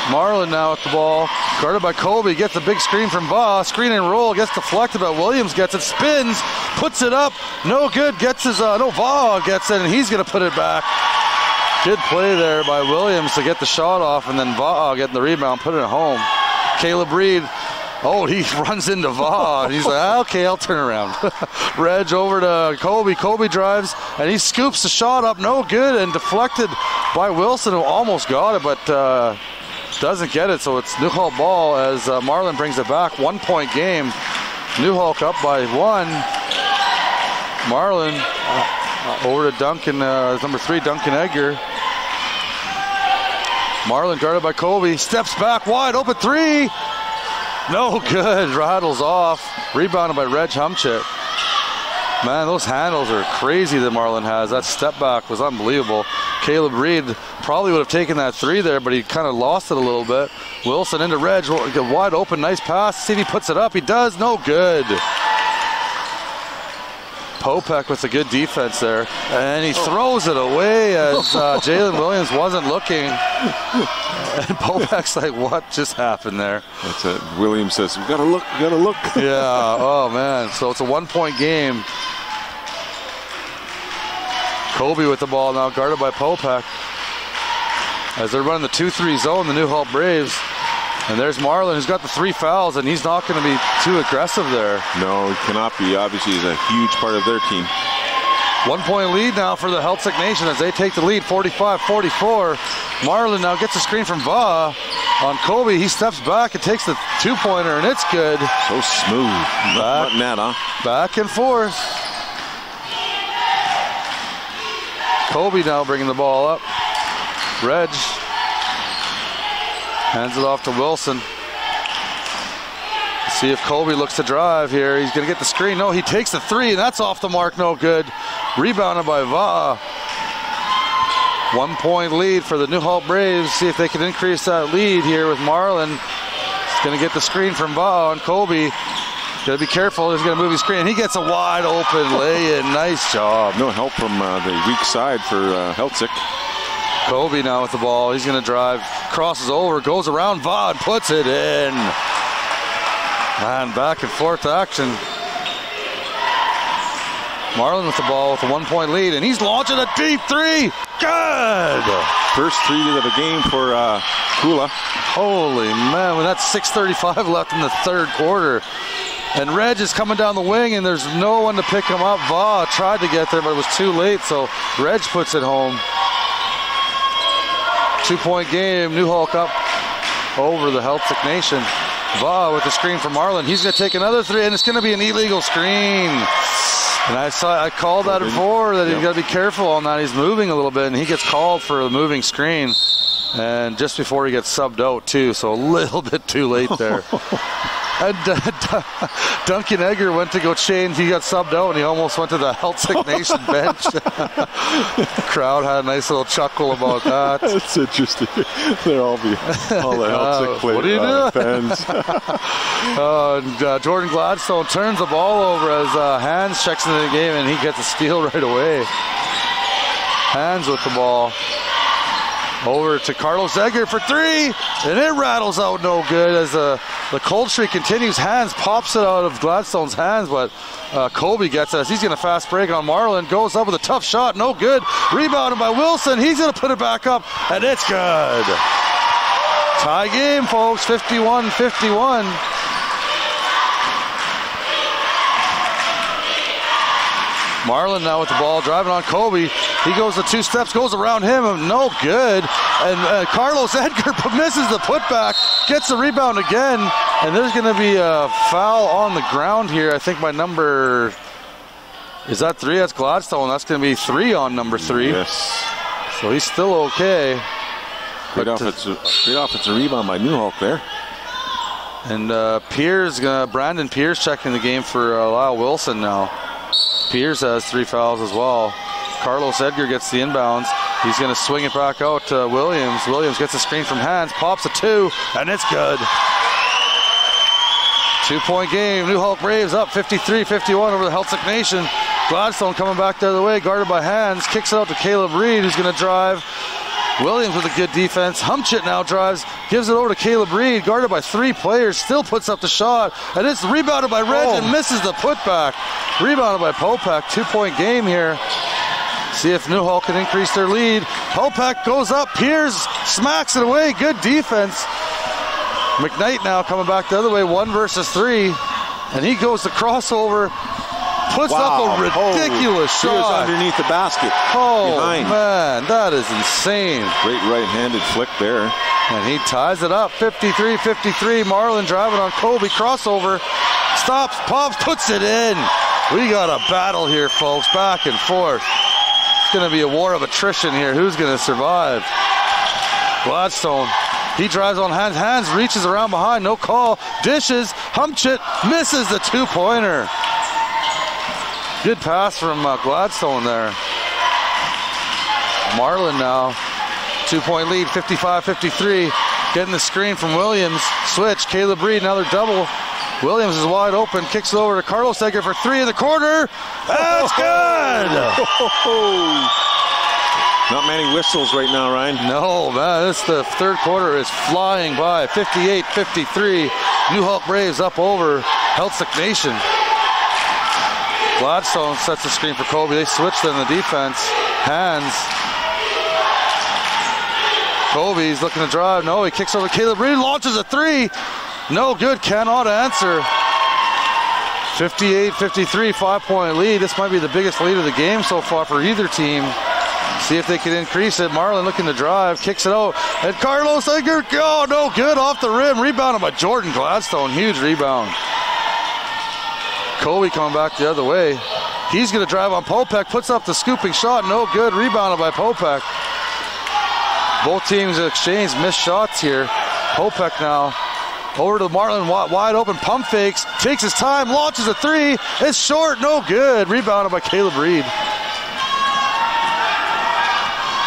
Speaker 1: Marlon now at the ball, guarded by Colby, gets a big screen from Baugh. Screen and roll, gets deflected, but Williams gets it, spins, puts it up, no good, gets his, uh, no, Baugh gets it, and he's going to put it back. Good play there by Williams to get the shot off, and then Baugh getting the rebound, put it home. Caleb Reed, oh, he runs into Vaugh. He's like, okay, I'll turn around. Reg over to Colby. Colby drives, and he scoops the shot up, no good, and deflected by Wilson, who almost got it, but uh, doesn't get it. So it's Nuxalk ball as uh, Marlon brings it back. One point game. Nuxalk up by one. Marlon uh, over to Duncan, uh, number three, Duncan Edgar. Marlon guarded by Colby. Steps back wide, open three. No good. Rattles off. Rebounded by Reg Humchit. Man, those handles are crazy that Marlon has. That step back was unbelievable. Caleb Reed probably would have taken that three there, but he kind of lost it a little bit. Wilson into Reg, wide open, nice pass. See if he puts it up. He does. No good. Popek with a good defense there, and he throws it away as uh, Jalen Williams wasn't looking. And Popek's like, "What just happened there?"
Speaker 2: That's it. Williams says, "We gotta look. We gotta look."
Speaker 1: yeah. Oh man. So it's a one-point game. Colby with the ball now, guarded by Popek. As they're running the 2-3 zone, the Nuxalk Braves. And there's Marlon, who's got the three fouls, and he's not going to be too aggressive there.
Speaker 2: No, he cannot be. Obviously, he's a huge part of their team.
Speaker 1: One point lead now for the Heiltsuk Nation as they take the lead 45 44. Marlon now gets a screen from Va on Colby. He steps back and takes the two pointer, and it's good.
Speaker 2: So smooth.
Speaker 1: Back,
Speaker 2: net, huh?
Speaker 1: back and forth. Colby now bringing the ball up. Reg hands it off to Wilson. See if Colby looks to drive here. He's going to get the screen. No, he takes the three, and that's off the mark. No good. Rebounded by Va. One point lead for the Nuxalk Braves. See if they can increase that lead here with Marlon. He's going to get the screen from Va on Colby. Got to be careful. He's going to move his screen. He gets a wide open lay in. Nice job.
Speaker 2: No help from uh, the weak side for uh.
Speaker 1: Colby now with the ball. He's going to drive, crosses over, goes around Vod, puts it in. And back and forth action. Marlon with the ball with a one point lead, and he's launching a deep three. Good.
Speaker 2: First three of the game for uh, Coola.
Speaker 1: Holy man, when that's 6.35 left in the third quarter. And Reg is coming down the wing, and there's no one to pick him up. Va tried to get there, but it was too late, so Reg puts it home. Two point game, Nuxalk up over the Heiltsuk Nation. Va with the screen from Marlon. He's going to take another three, and it's going to be an illegal screen. And I saw, I called that before that he's got to be careful on that. He's moving a little bit, and he gets called for a moving screen. And just before he gets subbed out, too, so a little bit too late there. and uh, Duncan Edgar went to go change. He got subbed out, and he almost went to the Heiltsuk Nation bench. Crowd had a nice little chuckle about that.
Speaker 2: That's interesting. They're all be all the Heiltsuk
Speaker 1: Uh,
Speaker 2: players.
Speaker 1: what are you
Speaker 2: uh,
Speaker 1: doing?
Speaker 2: fans.
Speaker 1: Uh, and, uh, Jordan Gladstone turns the ball over as uh, Hans checks into the game, and he gets a steal right away. Hans with the ball. Over to Carlos Edgar for three, and it rattles out no good as uh, the cold streak continues. Hans pops it out of Gladstone's hands, but uh, Colby gets us. He's going to fast break on Marlon. Goes up with a tough shot, no good. Rebounded by Wilson. He's going to put it back up, and it's good. Tie game, folks. 51 51. Marlon now with the ball, driving on Kobe. He goes the two steps, goes around him, no good. And uh, Carlos Edgar misses the putback, gets the rebound again, and there's going to be a foul on the ground here. I think my number is that three? That's Gladstone. That's going to be three on number three.
Speaker 2: yes.
Speaker 1: So he's still okay.
Speaker 2: Great
Speaker 1: But, uh,
Speaker 2: offensive, great offensive rebound by Nuxalk there.
Speaker 1: And uh, Piers, uh, Brandon Piers checking the game for uh, Lyle Wilson now. Piers has three fouls as well. Carlos Edgar gets the inbounds. He's going to swing it back out to Williams. Williams gets a screen from Hans, pops a two, and it's good. Two point game. Nuxalk Braves up 53 51 over the Heiltsuk Nation. Gladstone coming back the other way, guarded by Hans. Kicks it out to Caleb Reed, who's going to drive. Williams with a good defense. Humchit now drives, gives it over to Caleb Reed, guarded by three players, still puts up the shot, and it's rebounded by Reg
Speaker 2: Oh.
Speaker 1: and misses the putback. Rebounded by Popek. Two point game here. See if Nuxalk can increase their lead. Popek goes up, Piers smacks it away. Good defense. McKnight now coming back the other way, one versus three, and he goes the crossover, puts up a oh, ridiculous
Speaker 2: He was
Speaker 1: shot.
Speaker 2: underneath the basket.
Speaker 1: Oh
Speaker 2: behind.
Speaker 1: man, that is insane.
Speaker 2: Great right-handed flick there.
Speaker 1: And he ties it up 53 53. Marlon driving on Kobe. Crossover. Stops, pops, puts it in. We got a battle here, folks. Back and forth. Going to be a war of attrition here. Who's going to survive? Gladstone. He drives on Hans. Hans reaches around behind. No call. Dishes. Humchit misses the two pointer. Good pass from uh, Gladstone there. Marlon now Two point lead, 55 53. Getting the screen from Williams. Switch, Caleb Reed, another double. Williams is wide open, kicks it over to Carlos Edgar for three in the corner. That's good!
Speaker 2: Not many whistles right now, Ryan.
Speaker 1: No, man, this the third quarter is flying by. 58 53. Nuxalk Braves up over Heiltsuk Nation. Gladstone sets the screen for Kobe. They switched in the defense. Hans. Kobe's looking to drive. No, he kicks over Caleb Reed, launches a three. No good, cannot answer. 58 53, five point lead. This might be the biggest lead of the game so far for either team. See if they can increase it. Marlon looking to drive, kicks it out. And Carlos Edgar, oh, no good off the rim. Rebounded by Jordan Gladstone. Huge rebound. Kobe coming back the other way. He's going to drive on Popek, puts up the scooping shot. No good. Rebounded by Popek. Both teams exchange missed shots here. Popek now over to Marlon, wide open, pump fakes, takes his time, launches a three. It's short, no good. Rebounded by Caleb Reed.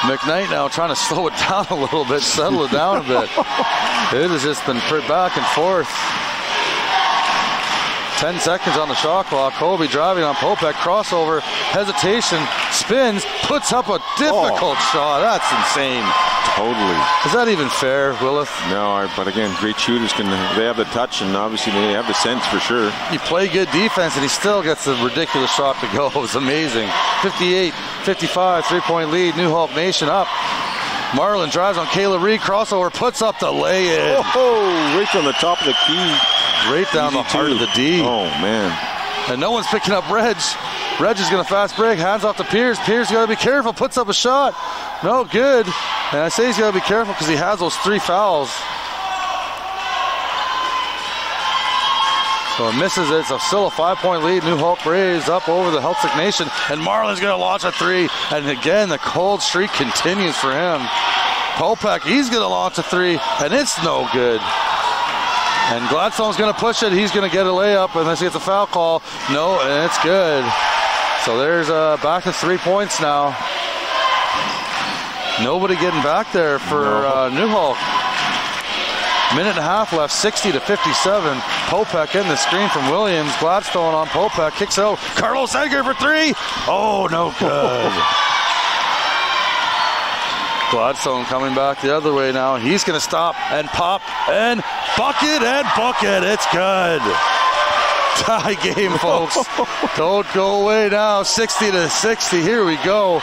Speaker 1: McKnight now trying to slow it down a little bit, settle it down a bit. It has just been back and forth. 10 seconds on the shot clock. Kobe driving on Popek, crossover, hesitation, spins, puts up a difficult oh. shot. That's insane.
Speaker 2: Totally.
Speaker 1: Is that even fair, Willis?
Speaker 2: No, but again, great shooters can. They have the touch, and obviously they have the sense for sure.
Speaker 1: You play good defense and he still gets a ridiculous shot to go. It's amazing. 58 55, three point lead. Nuxalk Nation up. Marlon drives on Caleb Reed, crossover, puts up the lay in.
Speaker 2: Oh, right from the top of the key.
Speaker 1: Right down
Speaker 2: Easy
Speaker 1: the heart
Speaker 2: two.
Speaker 1: of the D.
Speaker 2: Oh man.
Speaker 1: And no one's picking up Reg. Reg is going to fast break, hands off to Pierce. Pierce got to be careful, puts up a shot. No good. And I say he's got to be careful because he has those three fouls. So it misses it. So still a five point lead. Nuxalk Braves up over the Heiltsuk Nation. And Marlon's going to launch a three. And again, the cold streak continues for him. Popek, he's going to launch a three. And it's no good. And Gladstone's going to push it. He's going to get a layup unless he gets a foul call. No, and it's good. So there's uh, back to three points now. Nobody getting back there for uh, Nuxalk. Minute and a half left, 60 to 57. Popek in the screen from Williams. Gladstone on Popek, kicks out. Carlos Edgar for three. Oh, no good. Gladstone coming back the other way now. He's going to stop and pop and bucket and bucket. It's good. Tie game, folks. Don't go away now. 60 to 60. Here we go.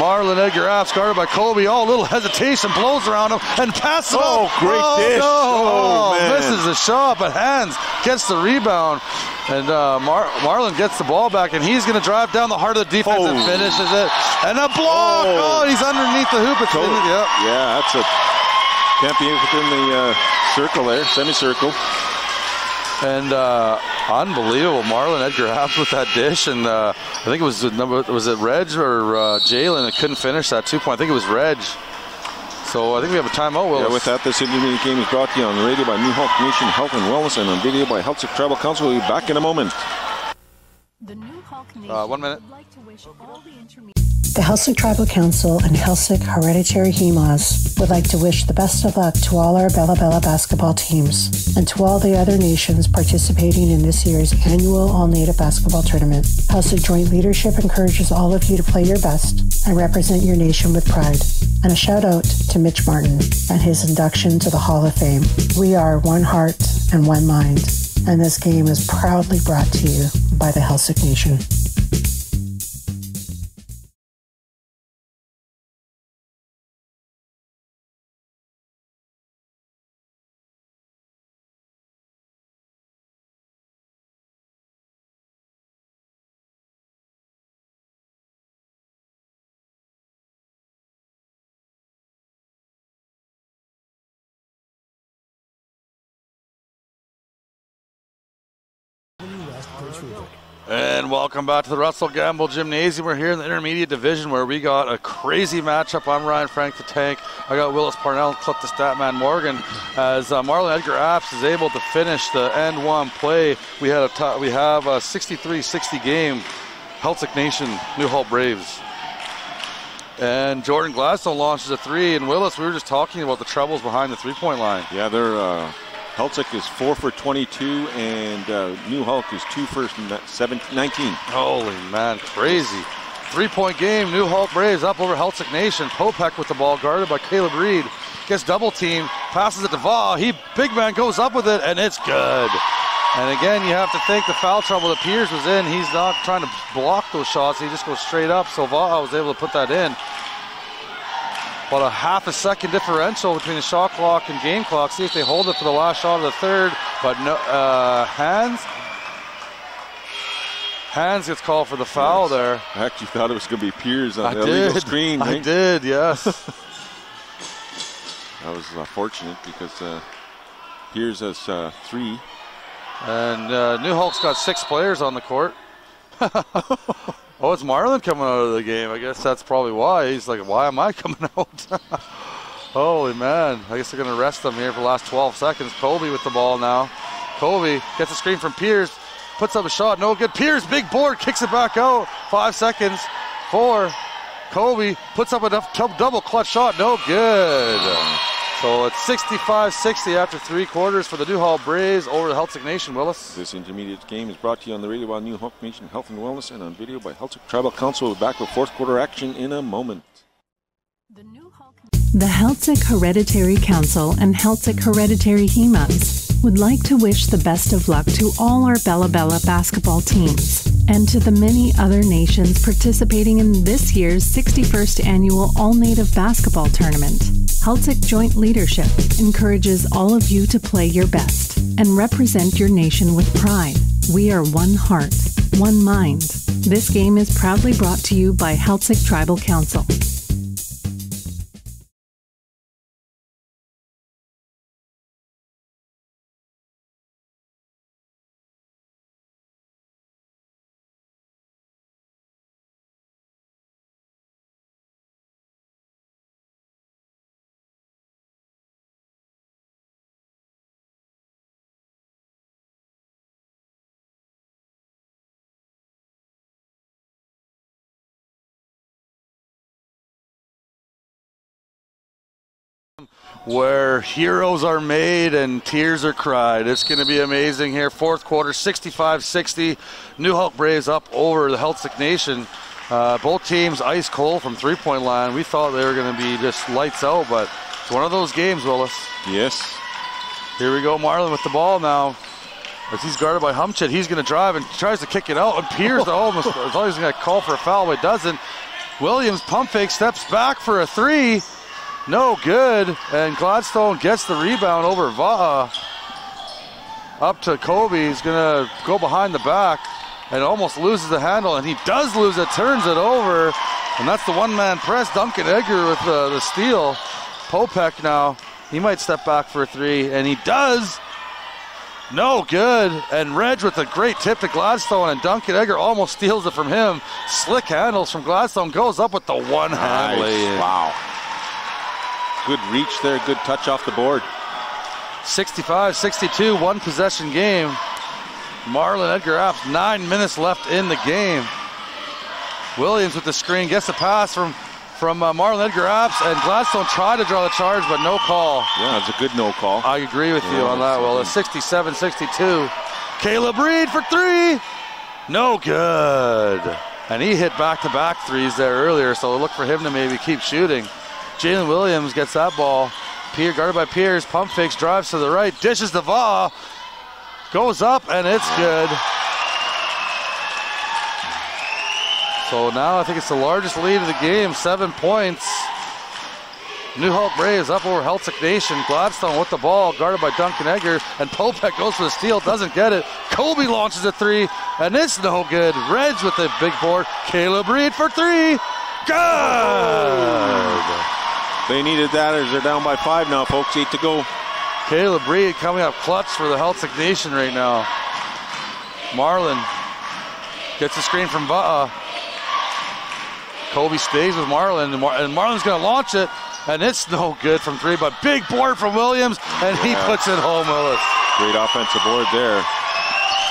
Speaker 1: Marlon Edgar Apps guarded by Kobe. Oh, little hesitation, blows around him and passes.
Speaker 2: Oh,
Speaker 1: up.
Speaker 2: great
Speaker 1: oh,
Speaker 2: dish.
Speaker 1: No.
Speaker 2: Oh, man.
Speaker 1: misses the shot, but Hans gets the rebound, and uh, Mar- Marlon gets the ball back, and he's going to drive down the heart of the defense and
Speaker 2: Oh.
Speaker 1: finishes it. And a block. Oh,
Speaker 2: Oh.
Speaker 1: he's underneath the hoop. It's the, yep.
Speaker 2: Yeah, that's a can't be within the uh, circle there, semicircle.
Speaker 1: And uh, unbelievable, Marlon Edgar Apps with that dish, and uh, I think it was the number was it Reg or uh, Jalen that couldn't finish that two point. I think it was Reg. So I think we have a timeout. Willis.
Speaker 2: Yeah, with that, this intermediate game is brought to you on the radio by Nuxalk Nation Health and Wellness and on video by Health Heiltsuk Tribal Council. We'll be back in a moment.
Speaker 3: The Nuxalk Nation
Speaker 1: Uh, one minute.
Speaker 3: The
Speaker 4: Heiltsuk Tribal Council and Heiltsuk Hereditary Hemas would like to wish the best of luck to all our Bella Bella basketball teams and to all the other nations participating in this year's annual All Native Basketball Tournament. Heiltsuk Joint Leadership encourages all of you to play your best and represent your nation with pride. And a shout out to Mitch Martin and his induction to the Hall of Fame. We are one heart and one mind, and this game is proudly brought to you by the Heiltsuk Nation.
Speaker 1: Welcome back to the Russell Gamble Gymnasium. We're here in the intermediate division where we got a crazy matchup. I'm Ryan Frank the Tank. I got Willis Parnell Clip the Statman Morgan. As uh, Marlon Edgar Apps is able to finish the end one play, we had a t- we have a 63-60 game. Heiltsuk Nation, Nuxalk Braves. And Jordan Gladstone launches a three. And Willis, we were just talking about the troubles behind the three-point line.
Speaker 2: Yeah, they're uh, Heiltsuk is four for 22, and uh, Nuxalk is two for 17, 19.
Speaker 1: Holy man, crazy. Three point game. New Hulk Braves up over Heiltsuk Nation. Popek with the ball, guarded by Caleb Reed. Gets double team, passes it to Va. He, big man, goes up with it, and it's good. And again, you have to think the foul trouble that Piers was in. He's not trying to block those shots. He just goes straight up. So Va was able to put that in about a half a second differential between the shot clock and game clock. See if they hold it for the last shot of the third. But no, uh, Hans. Hans gets called for the foul there.
Speaker 2: I actually thought it was going to be Piers on I the did. illegal screen.
Speaker 1: I did, yes.
Speaker 2: that was uh, fortunate because uh, Piers has uh, three.
Speaker 1: And uh, Nuxalk's got six players on the court. Oh, it's Marlon coming out of the game. I guess that's probably why. He's like, why am I coming out? Holy man. I guess they're going to rest him here for the last 12 seconds. Kobe with the ball now. Kobe gets a screen from Piers, puts up a shot. No good. Piers, big board, kicks it back out. Five seconds. Four. Kobe puts up a double clutch shot. No good. So it's 65-60 after three quarters for the Nuxalk Braves over the Heiltsuk Nation, Willis.
Speaker 2: This intermediate game is brought to you on the radio by Nuxalk Nation Health and Wellness and on video by Heiltsuk Tribal Council. We'll be back with fourth quarter action in a moment.
Speaker 3: The Heiltsuk Hereditary Council and Heiltsuk Hereditary Hemas would like to wish the best of luck to all our Bella Bella basketball teams and to the many other nations participating in this year's 61st annual All Native Basketball Tournament. Heiltsuk Joint Leadership encourages all of you to play your best and represent your nation with pride. We are one heart, one mind. This game is proudly brought to you by Heiltsuk Tribal Council.
Speaker 1: Where heroes are made and tears are cried. It's going to be amazing here. Fourth quarter, 65 60. Nuxalk Braves up over the Heiltsuk Nation. Uh, both teams ice cold from three point line. We thought they were going to be just lights out, but it's one of those games, Willis.
Speaker 2: Yes.
Speaker 1: Here we go, Marlon with the ball now. As he's guarded by Humchit, he's going to drive and tries to kick it out. And Piers almost thought he he's going to call for a foul, but doesn't. Williams pump fake, steps back for a three. No good. And Gladstone gets the rebound over Va'a. Up to Kobe. He's going to go behind the back and almost loses the handle. And he does lose it, turns it over. And that's the one man press. Duncan Edgar with the, the steal. Popek now. He might step back for a three. And he does. No good. And Reg with a great tip to Gladstone, and Duncan Edgar almost steals it from him. Slick handles from Gladstone, goes up with the one hand nice.
Speaker 2: Wow. Good reach there, good touch off the board.
Speaker 1: 65 62, one possession game. Marlon Edgar Apps, nine minutes left in the game. Williams with the screen gets the pass from from uh, Marlon Edgar Apps, and Gladstone tried to draw the charge, but no call.
Speaker 2: Yeah, it's a good no call.
Speaker 1: I agree with you on that. Well,
Speaker 2: it's
Speaker 1: 67 62. Caleb Reed for three. No good. And he hit back to back threes there earlier, so look for him to maybe keep shooting. Jalen Williams gets that ball. Pierre guarded by Piers, pump fakes, drives to the right, dishes the Va. Goes up, and it's good. So now I think it's the largest lead of the game, seven points. Nuxalk Braves up over Heiltsuk Nation. Gladstone with the ball, guarded by Duncan Edgar, and Popek goes for the steal, doesn't get it. Kobe launches a three, and it's no good. Reds with the big board. Caleb Reed for three. Good.
Speaker 2: They needed that as they're down by five now, folks. Eight to go.
Speaker 1: Caleb Reed coming up clutch for the Heiltsuk Nation right now. Marlon gets a screen from uh, Va'a. Kobe stays with Marlon, and, Mar- and Marlon's going to launch it, and it's no good from three, but big board from Williams, and he puts it home, Willis.
Speaker 2: Great offensive board there.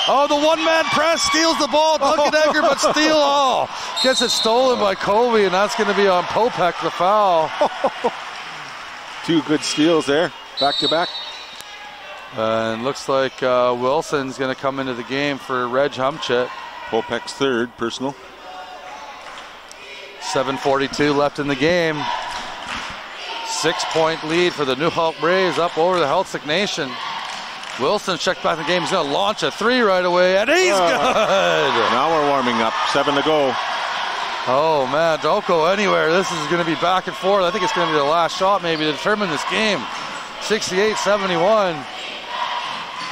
Speaker 1: Oh, the one man press steals the ball. Duncan Edgar, but steal all. Gets it stolen by Colby, and that's going to be on Popek, the foul.
Speaker 2: Two good steals there, back to back.
Speaker 1: And looks like uh, Wilson's going to come into the game for Reg Humchit.
Speaker 2: Popek's third, personal.
Speaker 1: 7.42 left in the game. Six point lead for the Nuxalk Braves up over the Heiltsuk Nation. Wilson checked back in the game. He's going to launch a three right away, and he's
Speaker 2: Oh.
Speaker 1: good.
Speaker 2: Now we're warming up. Seven to go.
Speaker 1: Oh man, don't go anywhere. This is going to be back and forth. I think it's going to be the last shot maybe to determine this game. 68-71.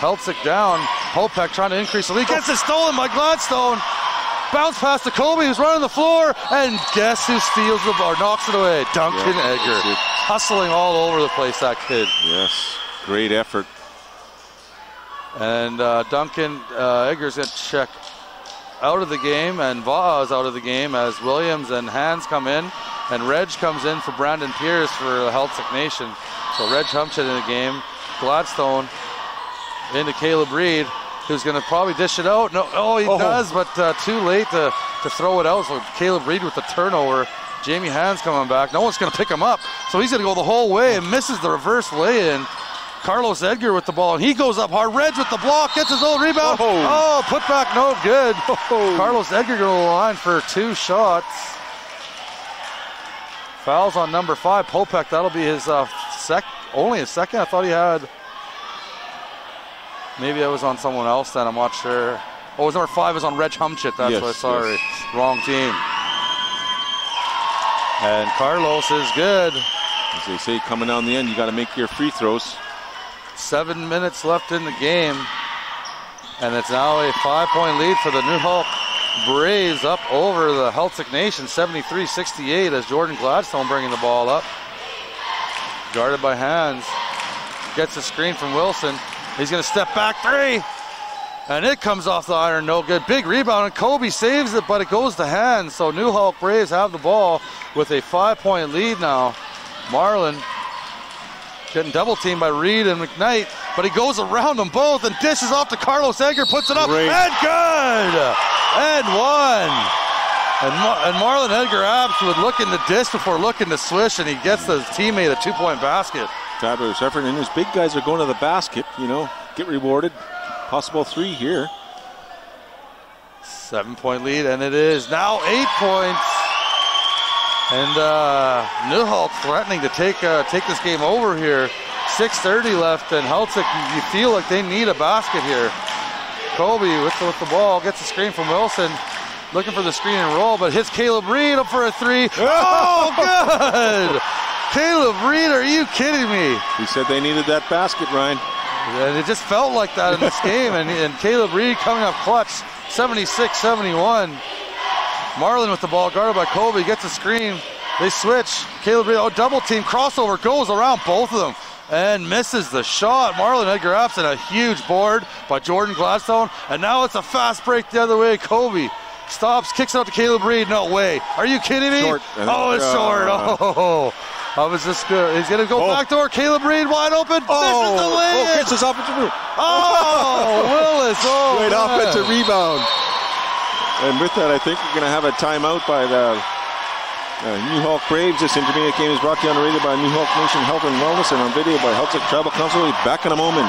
Speaker 1: Heiltsuk down. Popek trying to increase the lead. Gets it stolen by Gladstone. Bounce past to Kobe, who's running the floor, and guess who steals the ball, knocks it away? Duncan
Speaker 2: Yeah, Edgar.
Speaker 1: Hustling all over the place, that kid.
Speaker 2: Yes, great effort.
Speaker 1: And uh, Duncan uh, Edgar's going to check out of the game, and Va'a is out of the game as Williams and Hans come in, and Reg comes in for Brandon Pierce for the Heiltsuk Nation. So Reg Humchit in the game, Gladstone into Caleb Reed, who's going to probably dish it out. No, oh, he
Speaker 2: Oh.
Speaker 1: does, but uh, too late to, to throw it out. So Caleb Reed with the turnover. Jamie Hans coming back. No one's going to pick him up. So he's going to go the whole way and misses the reverse lay in. Carlos Edgar with the ball, and he goes up hard. Reg with the block, gets his old rebound.
Speaker 2: Oh.
Speaker 1: Oh, put back, no good. Carlos Edgar going to the line for two shots. Fouls on number five, Popek. That'll be his uh, sec, only his second. I thought he had. Maybe I was on someone else then. I'm not sure. Oh, it was number five was on Reg Humchit. That's
Speaker 2: Yes,
Speaker 1: what. Sorry, wrong team. And Carlos is good.
Speaker 2: As they say, coming down the end, you got to make your free throws.
Speaker 1: Seven minutes left in the game. And it's now a five point lead for the Nuxalk Braves up over the Heiltsuk Nation 73 68 as Jordan Gladstone bringing the ball up. Guarded by Hans. Gets a screen from Wilson. He's going to step back three. And it comes off the iron, no good. Big rebound, and Kobe saves it, but it goes to Hans. So Nuxalk Braves have the ball with a five point lead now. Marlon Getting double teamed by Reed and McKnight, but he goes around them both and dishes off to Carlos Edgar, puts it up,
Speaker 2: Great.
Speaker 1: and good! And one! And, Mar- and Marlon Edgar Apps would look in the dish before looking to swish, and he gets his teammate a two point basket.
Speaker 2: Fabulous effort, and his big guys are going to the basket. You know, get rewarded. Possible three here.
Speaker 1: Seven point lead, and it is now eight points. And uh, Nuxalk threatening to take uh, take this game over here. 6:30 left, and Heiltsuk, you feel like they need a basket here. Kobe with the, with the ball gets a screen from Wilson, looking for the screen and roll, but hits Caleb Reed up for a three. Oh, good! Caleb Reed, are you kidding me?
Speaker 2: He said they needed that basket, Ryan.
Speaker 1: And it just felt like that in this game. And, and Caleb Reed coming up clutch, 76 71. Marlon with the ball, guarded by Kobe, gets a screen. They switch. Caleb Reed, oh, double team, crossover, goes around both of them and misses the shot. Marlon Edgar and a huge board by Jordan Gladstone. And now it's a fast break the other way. Kobe stops, kicks it out to Caleb Reed. No way. Are you kidding me?
Speaker 2: Short.
Speaker 1: Oh, it's
Speaker 2: Uh,
Speaker 1: short. Oh, I was just good. He's going to go
Speaker 2: Oh.
Speaker 1: back door. Caleb Reed wide open. misses the lay.
Speaker 2: oh, gets his offensive rebound.
Speaker 1: Oh, Willis. Oh,
Speaker 2: Great
Speaker 1: man.
Speaker 2: offensive rebound. And with that, I think we're going to have a timeout by the uh, Nuxalk Braves. This intermediate game is brought to you on the radio by Nuxalk Nation Health and Wellness and on video by Heiltsuk Tribal Council. We'll be back in a moment.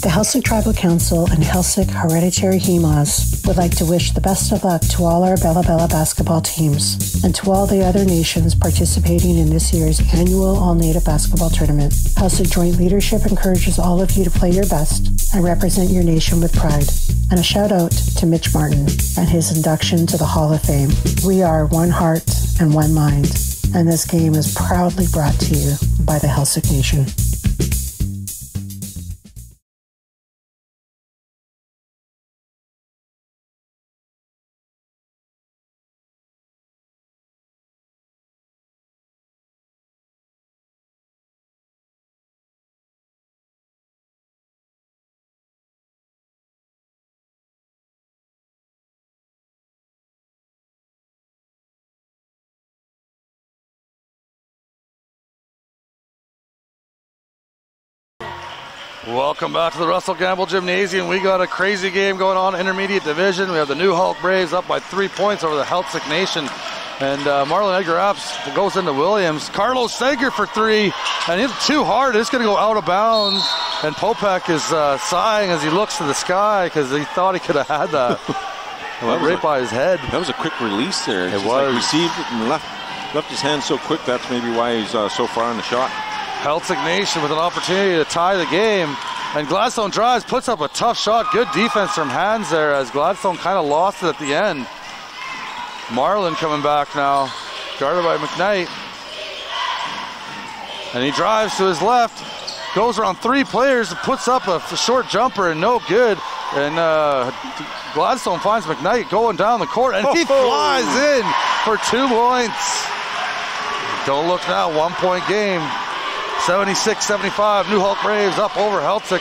Speaker 4: The Heiltsuk Tribal Council and Heiltsuk Hereditary HEMAS would like to wish the best of luck to all our Bella Bella basketball teams and to all the other nations participating in this year's annual All Native Basketball Tournament. Heiltsuk Joint Leadership encourages all of you to play your best and represent your nation with pride. And a shout out to Mitch Martin and his induction to the Hall of Fame. We are one heart and one mind, and this game is proudly brought to you by the Heiltsuk Nation.
Speaker 1: Welcome back to the Russell Gamble Gymnasium. We got a crazy game going on intermediate division. We have the Nuxalk Braves up by three points over the Heiltsuk Nation. And uh, Marlon Edgar Apps goes into Williams. Carlos Sager for three, and it's too hard. It's going to go out of bounds. And Popek is uh, sighing as he looks to the sky because he thought he could have had that.
Speaker 2: Well, that was
Speaker 1: right
Speaker 2: a-
Speaker 1: by his head.
Speaker 2: That was a quick release there.
Speaker 1: It
Speaker 2: Just like received it and left left his hand so quick. That's maybe why he's uh, so far on the shot.
Speaker 1: Heiltsuk Nation with an opportunity to tie the game. And Gladstone drives, puts up a tough shot. Good defense from Hans there as Gladstone kind of lost it at the end. Marlon coming back now, guarded by McKnight. And he drives to his left, goes around three players, and puts up a short jumper and no good. And uh, Gladstone finds McKnight going down the court and he flies in for two points. Don't look now, one point game. 76 75. Nuxalk Braves up over Heiltsuk.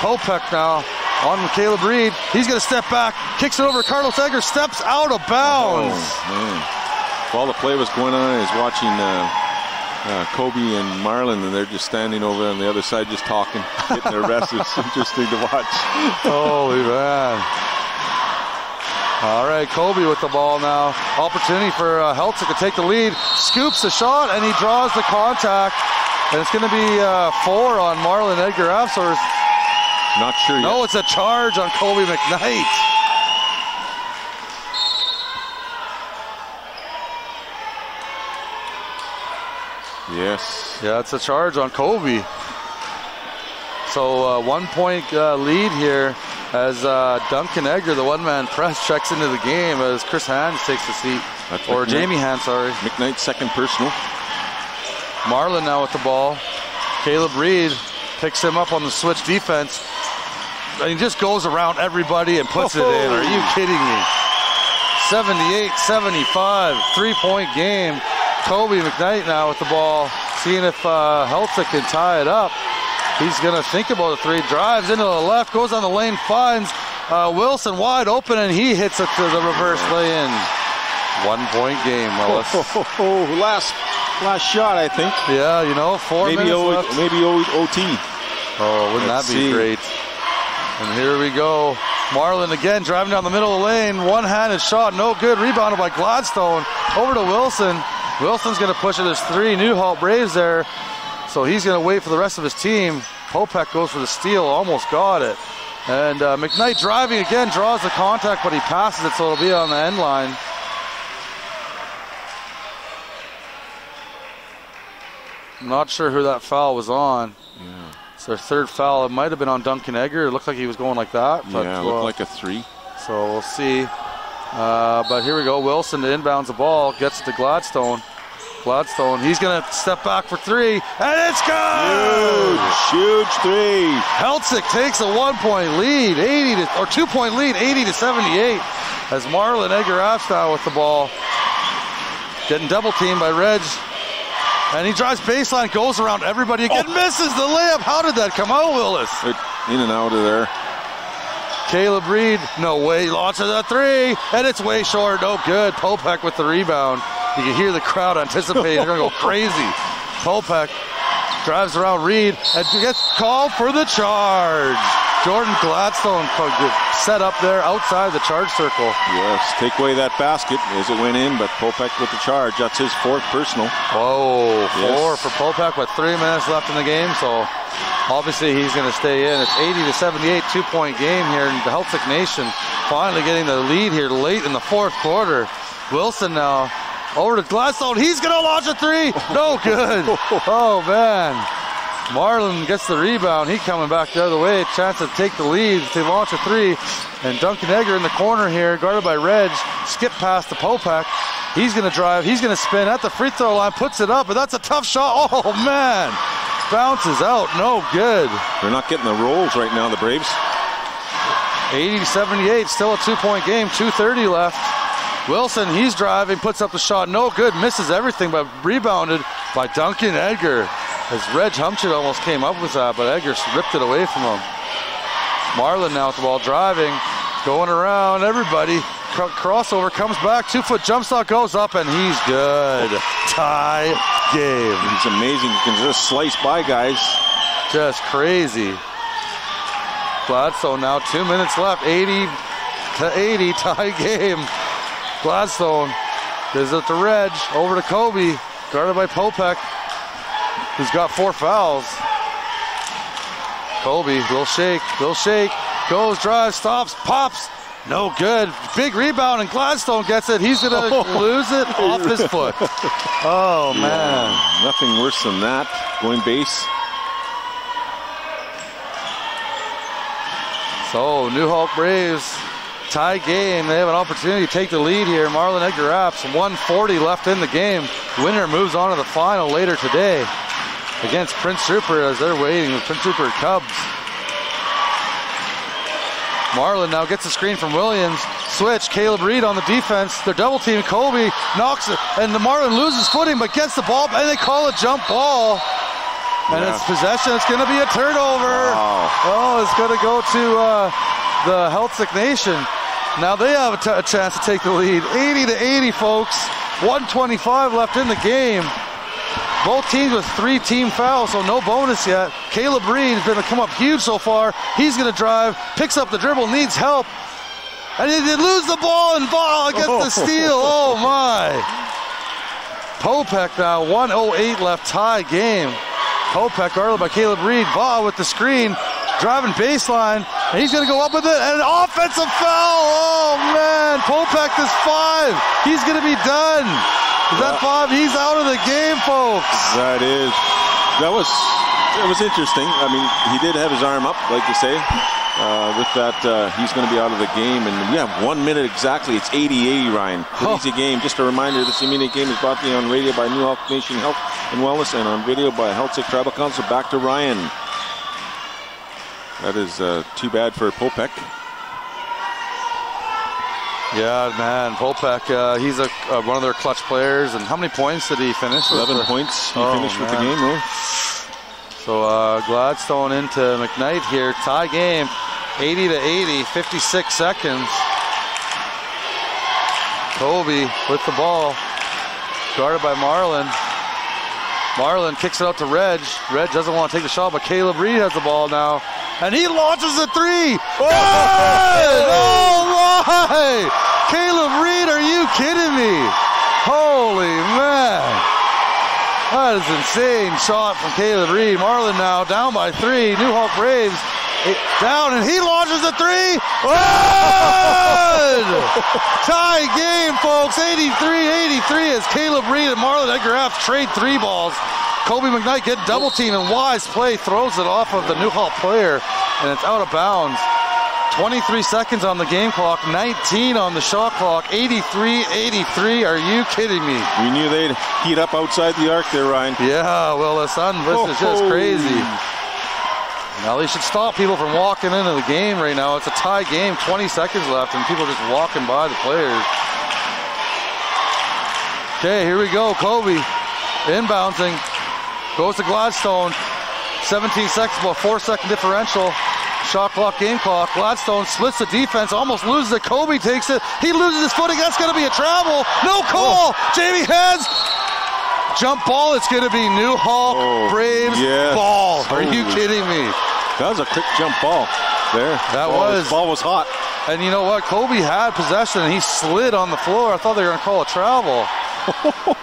Speaker 1: Popek now on Caleb Reed. He's going to step back, kicks it over. Carlos Edgar steps out of bounds.
Speaker 2: Oh. While the play was going on, I was watching uh, uh, Kobe and Marlon, and they're just standing over on the other side, just talking, getting their rest. It's interesting to watch.
Speaker 1: Holy man. All right, Kobe with the ball now. Opportunity for uh, Heiltsuk to take the lead. Scoops the shot and he draws the contact. And it's going to be uh, four on Marlon Edgar F.
Speaker 2: Not sure yet.
Speaker 1: no, it's a charge on Kobe McKnight.
Speaker 2: Yes.
Speaker 1: Yeah, it's a charge on Kobe. So uh, one point uh, lead here as uh, Duncan Edgar, the one man press, checks into the game as Chris Hans takes the seat.
Speaker 2: That's
Speaker 1: or
Speaker 2: McKnight.
Speaker 1: Jamie Hans, sorry.
Speaker 2: McKnight's second personal.
Speaker 1: Marlon now with the ball. Caleb Reed picks him up on the switch defense. And he just goes around everybody and puts it in. Are you kidding me? 78 75, three point game. Kobe McKnight now with the ball, seeing if uh, Heiltsuk can tie it up. He's going to think about the three. Drives into the left, goes on the lane, finds uh, Wilson wide open, and he hits it to the reverse lay in. One point game, Willis.
Speaker 2: Oh, last last shot, I think.
Speaker 1: Yeah, you know, four
Speaker 2: Maybe
Speaker 1: minutes
Speaker 2: o-
Speaker 1: left.
Speaker 2: maybe o- OT.
Speaker 1: Oh, wouldn't
Speaker 2: Let's
Speaker 1: that be
Speaker 2: see.
Speaker 1: great? And here we go. Marlon again driving down the middle of the lane. One handed shot, no good. Rebounded by Gladstone. Over to Wilson. Wilson's going to push it. There's three Nuxalk Braves there. So he's going to wait for the rest of his team. Popek goes for the steal, almost got it. And uh, McKnight driving again, draws the contact, but he passes it, so it'll be on the end line. I'm not sure who that foul was on. Yeah. It's their third foul. It might have been on Duncan Edgar. It looked like he was going like that. But,
Speaker 2: yeah,
Speaker 1: uh,
Speaker 2: looked like a three.
Speaker 1: so we'll see. Uh, but here we go. Wilson inbounds the ball, gets it to Gladstone. Gladstone, he's going to step back for three, and it's good!
Speaker 2: Huge, huge three.
Speaker 1: Heiltsuk takes a one-point lead, 80 to, or two-point lead, 80 to 78, as Marlon Edgar Afstow with the ball, getting double teamed by Reg, and he drives baseline, goes around everybody again, oh. misses the layup. How did that come out, Willis?
Speaker 2: In and out of there.
Speaker 1: Caleb Reed, no way, launches a three, and it's way short, no good. Popek with the rebound. You can hear the crowd anticipating, they're gonna go crazy. Popek drives around Reed and gets called for the charge. Jordan Gladstone set up there outside the charge circle.
Speaker 2: Yes, take away that basket as it went in, but Popek with the charge. That's his fourth personal.
Speaker 1: Whoa, four
Speaker 2: Yes.
Speaker 1: for Popek with three minutes left in the game. So obviously he's going to stay in. It's 80 to 78, two point game here. And the Heiltsuk Nation finally getting the lead here late in the fourth quarter. Wilson now over to Gladstone. He's going to launch a three. No good. Oh, man. Marlon gets the rebound. He coming back the other way. Chance to take the lead to launch a three. And Duncan Edgar in the corner here, guarded by Reg. Skip past to Popek. He's going to drive. He's going to spin at the free throw line. Puts it up, but that's a tough shot. Oh man, bounces out. No good.
Speaker 2: They're not getting the rolls right now, the Braves.
Speaker 1: 80 to 78. Still a two-point game. 2:30 left. Wilson, he's driving, puts up the shot. No good. Misses everything, but rebounded by Duncan Edgar. As Reg Humchit almost came up with that, but Edgar ripped it away from him. Marlon now with the ball driving, going around everybody. Cro- crossover comes back, two foot jump shot goes up, and he's good. Tie game.
Speaker 2: It's amazing. You can just slice by guys.
Speaker 1: Just crazy. Gladstone now two minutes left, 80 to 80 tie game. Gladstone gives it to Reg, over to Kobe, guarded by Popek, who's got four fouls. Kobe, little shake, little shake, goes, drives, stops, pops. No good. Big rebound, and Gladstone gets it. He's going to lose it off his foot. Oh, man.
Speaker 2: Nothing worse than that. Going base.
Speaker 1: So, Nuxalk Braves tie game. They have an opportunity to take the lead here. Marlon Edgar Apps, 140 left in the game. Winner moves on to the final later today against Prince Rupert as they're waiting. The Prince Rupert Cubs. Marlon now gets a screen from Williams. Switch. Caleb Reed on the defense. They're double team. Colby knocks it, and the Marlon loses footing but gets the ball, and they call a jump ball. And
Speaker 2: Yeah.
Speaker 1: it's possession. It's going to be a turnover.
Speaker 2: Wow.
Speaker 1: Oh, it's going to go to uh, the Heiltsuk Nation. Now they have a, t- a chance to take the lead. 80 to 80, folks. 125 left in the game. Both teams with three team fouls, so no bonus yet. Caleb Reed has been to come up huge so far. He's going to drive, picks up the dribble, needs help. And he did lose the ball, and ball gets the oh. steal. Oh, my. Popek now, 108 left tie game. Popek guarded by Caleb Reed. Va with the screen, driving baseline, and he's going to go up with it. And an offensive foul. Oh man, Popek is five. He's going to be done. Is that five? He's out of the game, folks.
Speaker 2: That is. That was. It was interesting. I mean, he did have his arm up, like you say. Uh, with that, uh, he's going to be out of the game. And we have one minute exactly. It's 80 80, Ryan.
Speaker 1: Oh.
Speaker 2: easy game. Just a reminder this immediate game is brought to you on radio by Nuxalk Nation Health and Wellness and on video by Heiltsuk Tribal Council. Back to Ryan. That is uh, too bad for Popek.
Speaker 1: Yeah, man, Popek. Uh, he's a uh, one of their clutch players. And how many points did he finish? with?
Speaker 2: 11 points. He
Speaker 1: Oh,
Speaker 2: finished with the game, though.
Speaker 1: So uh, Gladstone into McKnight here. Tie game, 80 to 80, 56 seconds. Kobe with the ball, guarded by Marlon. Marlon kicks it out to Reg. Reg doesn't want to take the shot, but Caleb Reed has the ball now. And he launches a three. Good! Oh my! Caleb Reed, are you kidding me? Holy man. That is insane shot from Caleb Reed. Marlon now down by three. Nuxalk Braves down and he launches a three. Good! Tie game, folks. 83-83 as Caleb Reed and Marlon Edgar Apps trade three balls. Kobe McKnight get double team and wise play throws it off of the Nuxalk player and it's out of bounds. 23 seconds on the game clock, 19 on the shot clock, 83-83. Are you kidding me?
Speaker 2: We knew they'd heat up outside the arc there, Ryan.
Speaker 1: Yeah, well, the sun, this is just
Speaker 2: Oh.
Speaker 1: crazy. Now they should stop people from walking into the game right now. It's a tie game, 20 seconds left, and people just walking by the players. Okay, here we go. Kobe inbounding. goes to Gladstone. 17 seconds, about four second differential. Shot clock, game clock. Gladstone splits the defense, almost loses it. Kobe takes it. He loses his footing. That's going to be a travel. No call. Oh. Jamie Heads. Jump ball. It's going to be Nuxalk
Speaker 2: Oh,
Speaker 1: Braves
Speaker 2: yes.
Speaker 1: ball. Are you kidding me?
Speaker 2: That was a quick jump ball. there.
Speaker 1: That
Speaker 2: ball
Speaker 1: was-
Speaker 2: ball was hot.
Speaker 1: And you know what? Kobe had possession and he slid on the floor. I thought they were going to call a travel.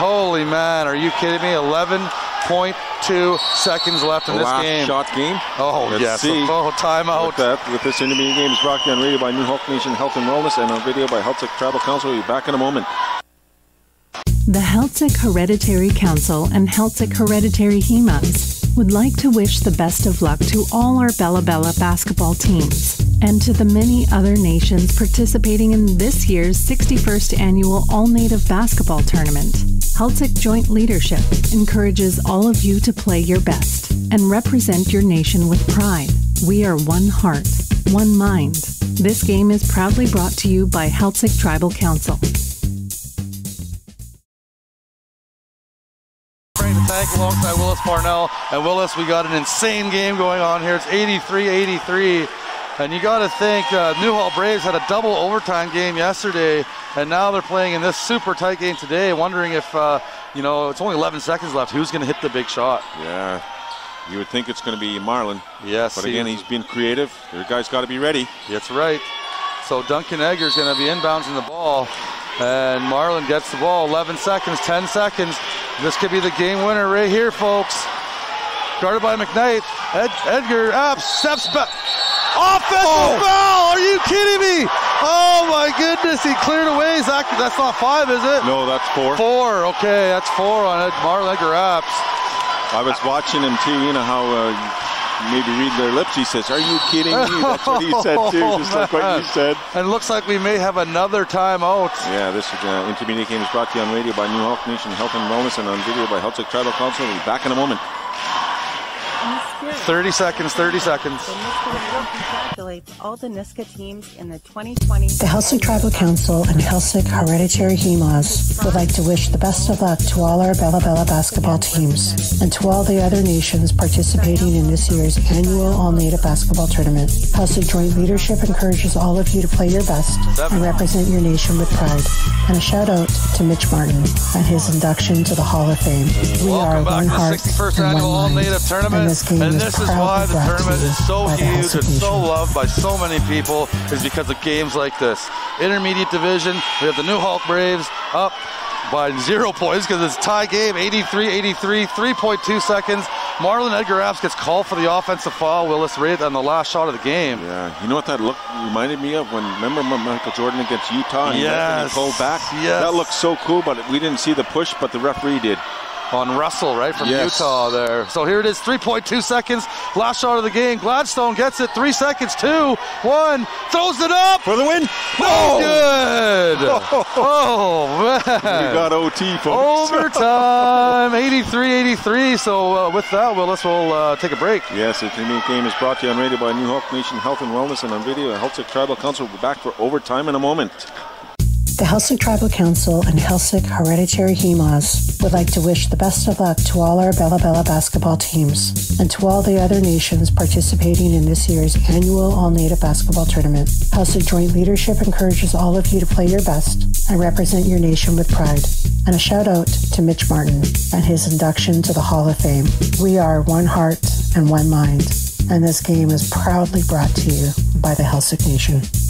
Speaker 1: Holy man, are you kidding me? 11.2 seconds left in this
Speaker 2: Last
Speaker 1: game.
Speaker 2: shot game.
Speaker 1: Oh,
Speaker 2: Let's
Speaker 1: yes.
Speaker 2: see.
Speaker 1: Oh, timeout.
Speaker 2: With that, with this intermediate game is brought to you on radio by Nuxalk Nation Health and Wellness and on video by Heiltsuk Tribal Council. We'll be back in a moment.
Speaker 3: The Heiltsuk Hereditary Council and Heiltsuk Hereditary Hemas would like to wish the best of luck to all our Bella Bella basketball teams and to the many other nations participating in this year's 61st annual All Native Basketball Tournament. Heiltsuk Joint Leadership encourages all of you to play your best and represent your nation with pride. We are one heart, one mind. This game is proudly brought to you by Heiltsuk Tribal Council.
Speaker 1: Alongside Willis Parnell. And Willis, we got an insane game going on here. It's 83-83. And you got to think uh, Nuxalk Braves had a double overtime game yesterday, and now they're playing in this super tight game today. Wondering if uh, you know it's only 11 seconds left. Who's going to hit the big shot?
Speaker 2: Yeah, you would think it's going to be Marlon.
Speaker 1: Yes,
Speaker 2: But
Speaker 1: he-
Speaker 2: again, he's been creative. The guy's got to be ready.
Speaker 1: That's right. So Duncan Edgar's going to be inbounds in the ball. And Marlon gets the ball. 11 seconds, 10 seconds. This could be the game winner right here, folks. Guarded by McKnight. Ed, Edgar up, steps back. Offensive foul! Are you kidding me? Oh my goodness, he cleared away. Zach, that's not five, is it?
Speaker 2: No, that's four.
Speaker 1: Four. Okay, that's four on Ed, Marlon Edgar Apps.
Speaker 2: I was watching him too. You know how uh, maybe read their lips. He says, "Are you kidding me?" That's what he said too, just like what you said.
Speaker 1: And it looks like we may have another timeout.
Speaker 2: Yeah, this uh, intermediate game is brought to you on radio by Nuxalk Nation Health and Wellness and on video by Heiltsuk Tribal Council. We'll be back in a moment.
Speaker 1: 30 seconds, 30 seconds.
Speaker 6: The Nisga'a congratulates all the Nisga'a teams in the 2020.
Speaker 4: The Heiltsuk Tribal Council and Heiltsuk Hereditary Hemas would like to wish the best of luck to all our Bella Bella basketball teams and to all the other nations participating in this year's annual All Native Basketball Tournament. Heiltsuk Joint Leadership encourages all of you to play your best and represent your nation with pride. And a shout out to Mitch Martin and his induction to the Hall of Fame. We
Speaker 1: Welcome
Speaker 4: are
Speaker 1: back
Speaker 4: one
Speaker 1: to the
Speaker 4: heart
Speaker 1: 61st
Speaker 4: and
Speaker 1: annual
Speaker 4: one
Speaker 1: All
Speaker 4: mind.
Speaker 1: Native Tournament.
Speaker 4: And this game
Speaker 1: And this is why the tournament is so huge and so loved by so many people is because of games like this. Intermediate division, we have the Nuxalk Braves up by zero points because it's a tie game, 83-83, 3.2 seconds. Marlon Edgar Apps gets called for the offensive foul. Willis Reed on the last shot of the game.
Speaker 2: Yeah, you know what that look reminded me of when remember when Michael Jordan against Utah and he and
Speaker 1: Yes,
Speaker 2: he pulled back.
Speaker 1: yes.
Speaker 2: That looked so cool, but we didn't see the push, but the referee did.
Speaker 1: On Russell, right, from
Speaker 2: Yes.
Speaker 1: Utah there. So here it is, 3.2 seconds. Last shot of the game. Gladstone gets it. Three seconds, two, one, throws it up.
Speaker 2: For the win.
Speaker 1: No good. Oh,
Speaker 2: We
Speaker 1: man.
Speaker 2: got OT, folks.
Speaker 1: Overtime, 83-83. So uh, with that, Willis, we'll uh, take a break.
Speaker 2: Yes, the intermediate game is brought to you on radio by Nuxalk Nation Health and Wellness and on video Heiltsuk Tribal Council. We'll be back for overtime in a moment.
Speaker 4: The Heiltsuk Tribal Council and Heiltsuk Hereditary Hemas would like to wish the best of luck to all our Bella Bella basketball teams and to all the other nations participating in this year's annual All Native Basketball Tournament. Heiltsuk Joint Leadership encourages all of you to play your best and represent your nation with pride. And a shout out to Mitch Martin and his induction to the Hall of Fame. We are one heart and one mind, and this game is proudly brought to you by the Heiltsuk Nation.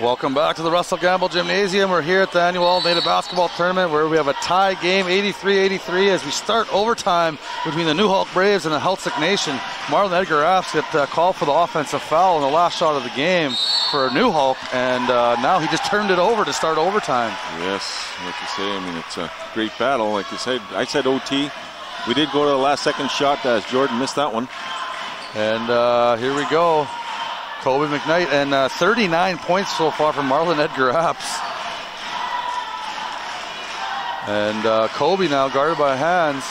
Speaker 1: Welcome back to the Russell Gamble Gymnasium. We're here at the annual Native Basketball Tournament where we have a tie game, 83-83, as we start overtime between the Nuxalk Braves and the Heiltsuk Nation. Marlon Edgar Apps get uh, called for the offensive foul in the last shot of the game for Nuxalk, and uh, now he just turned it over to start overtime.
Speaker 2: Yes, like you say, I mean, it's a great battle. Like you said, I said OT. We did go to the last second shot as Jordan missed that one.
Speaker 1: And uh, here we go. Kobe McKnight, and uh, 39 points so far from Marlon Edgar Apps. And uh, Kobe now guarded by Hans.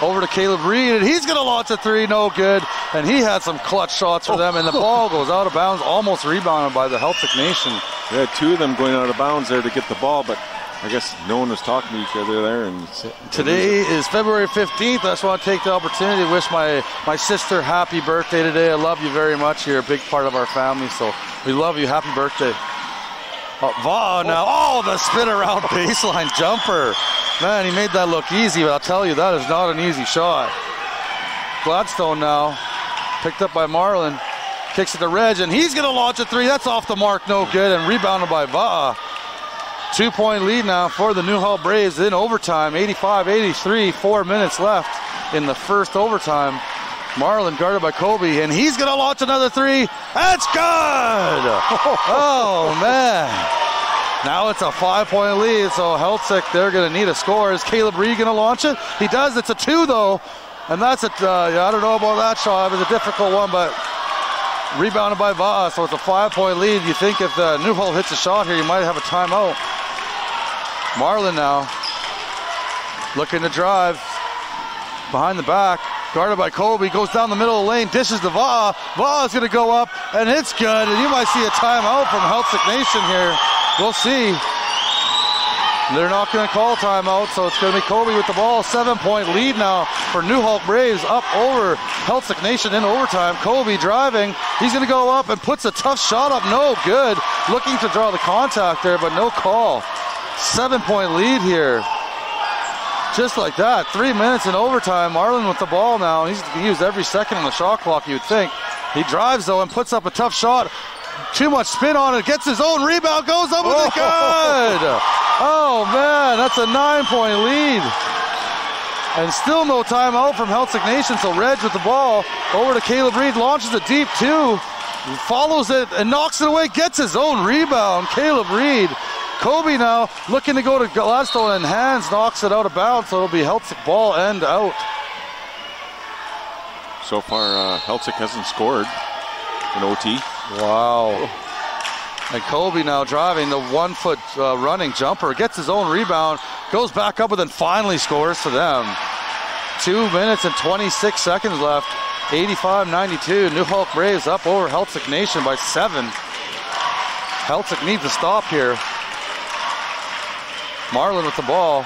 Speaker 1: Over to Caleb Reed, and he's going to launch a three, no good. And he had some clutch shots for them, and the ball goes out of bounds, almost rebounded by the Heiltsuk Nation.
Speaker 2: Had two of them going out of bounds there to get the ball, but I guess no one was talking to each other there. And
Speaker 1: Today is February 15th. I just want to take the opportunity to wish my, my sister happy birthday today. I love you very much. You're a big part of our family, so we love you. Happy birthday. Oh, Vaughn now. Oh, the spin around baseline jumper. Man, he made that look easy, but I'll tell you, that is not an easy shot. Gladstone now, picked up by Marlon, kicks it to Reg, and he's going to launch a three. That's off the mark, no good, and rebounded by Va'a. Two point lead now for the Nuxalk Braves in overtime, 85 83, four minutes left in the first overtime. Marlon guarded by Kobe, and he's going to launch another three. That's good! Oh, man. Now it's a five point lead, so Heiltsuk, they're going to need a score. Is Caleb Reed going to launch it? He does. It's a two, though. And that's it. Uh, I don't know about that shot. It was a difficult one, but rebounded by Voss, so it's a five point lead. You think if the Nuxalk hits a shot here, you might have a timeout. Marlon now looking to drive behind the back. Guarded by Kobe, goes down the middle of the lane, dishes to Va. Va is going to go up, and it's good. And you might see a timeout from Heiltsuk Nation here. We'll see. They're not going to call timeout, so it's going to be Kobe with the ball. Seven point lead now for New Nuxalk Braves up over Heiltsuk Nation in overtime. Kobe driving. He's going to go up and puts a tough shot up. No good. Looking to draw the contact there, but no call. Seven point lead here. Just like that. Three minutes in overtime. Marlon with the ball now. He's used every second on the shot clock, you'd think. He drives, though, and puts up a tough shot. Too much spin on it. Gets his own rebound. Goes up with it. Oh. Good. Oh, man. That's a nine point lead. And still no timeout from Heiltsuk Nation. So Reg with the ball over to Caleb Reed. Launches a deep, two. Follows it and knocks it away. Gets his own rebound. Caleb Reed. Kobe now looking to go to Gladstone and Hans knocks it out of bounds, so it'll be Heiltsuk ball end out.
Speaker 2: so far, uh, Heiltsuk hasn't scored in OT.
Speaker 1: Wow. And Kobe now driving the one foot uh, running jumper, gets his own rebound, goes back up, and then finally scores for them. Two minutes and 26 seconds left. 85 92. Nuxalk Braves up over Heiltsuk Nation by seven. Heiltsuk needs to stop here. Marlon with the ball.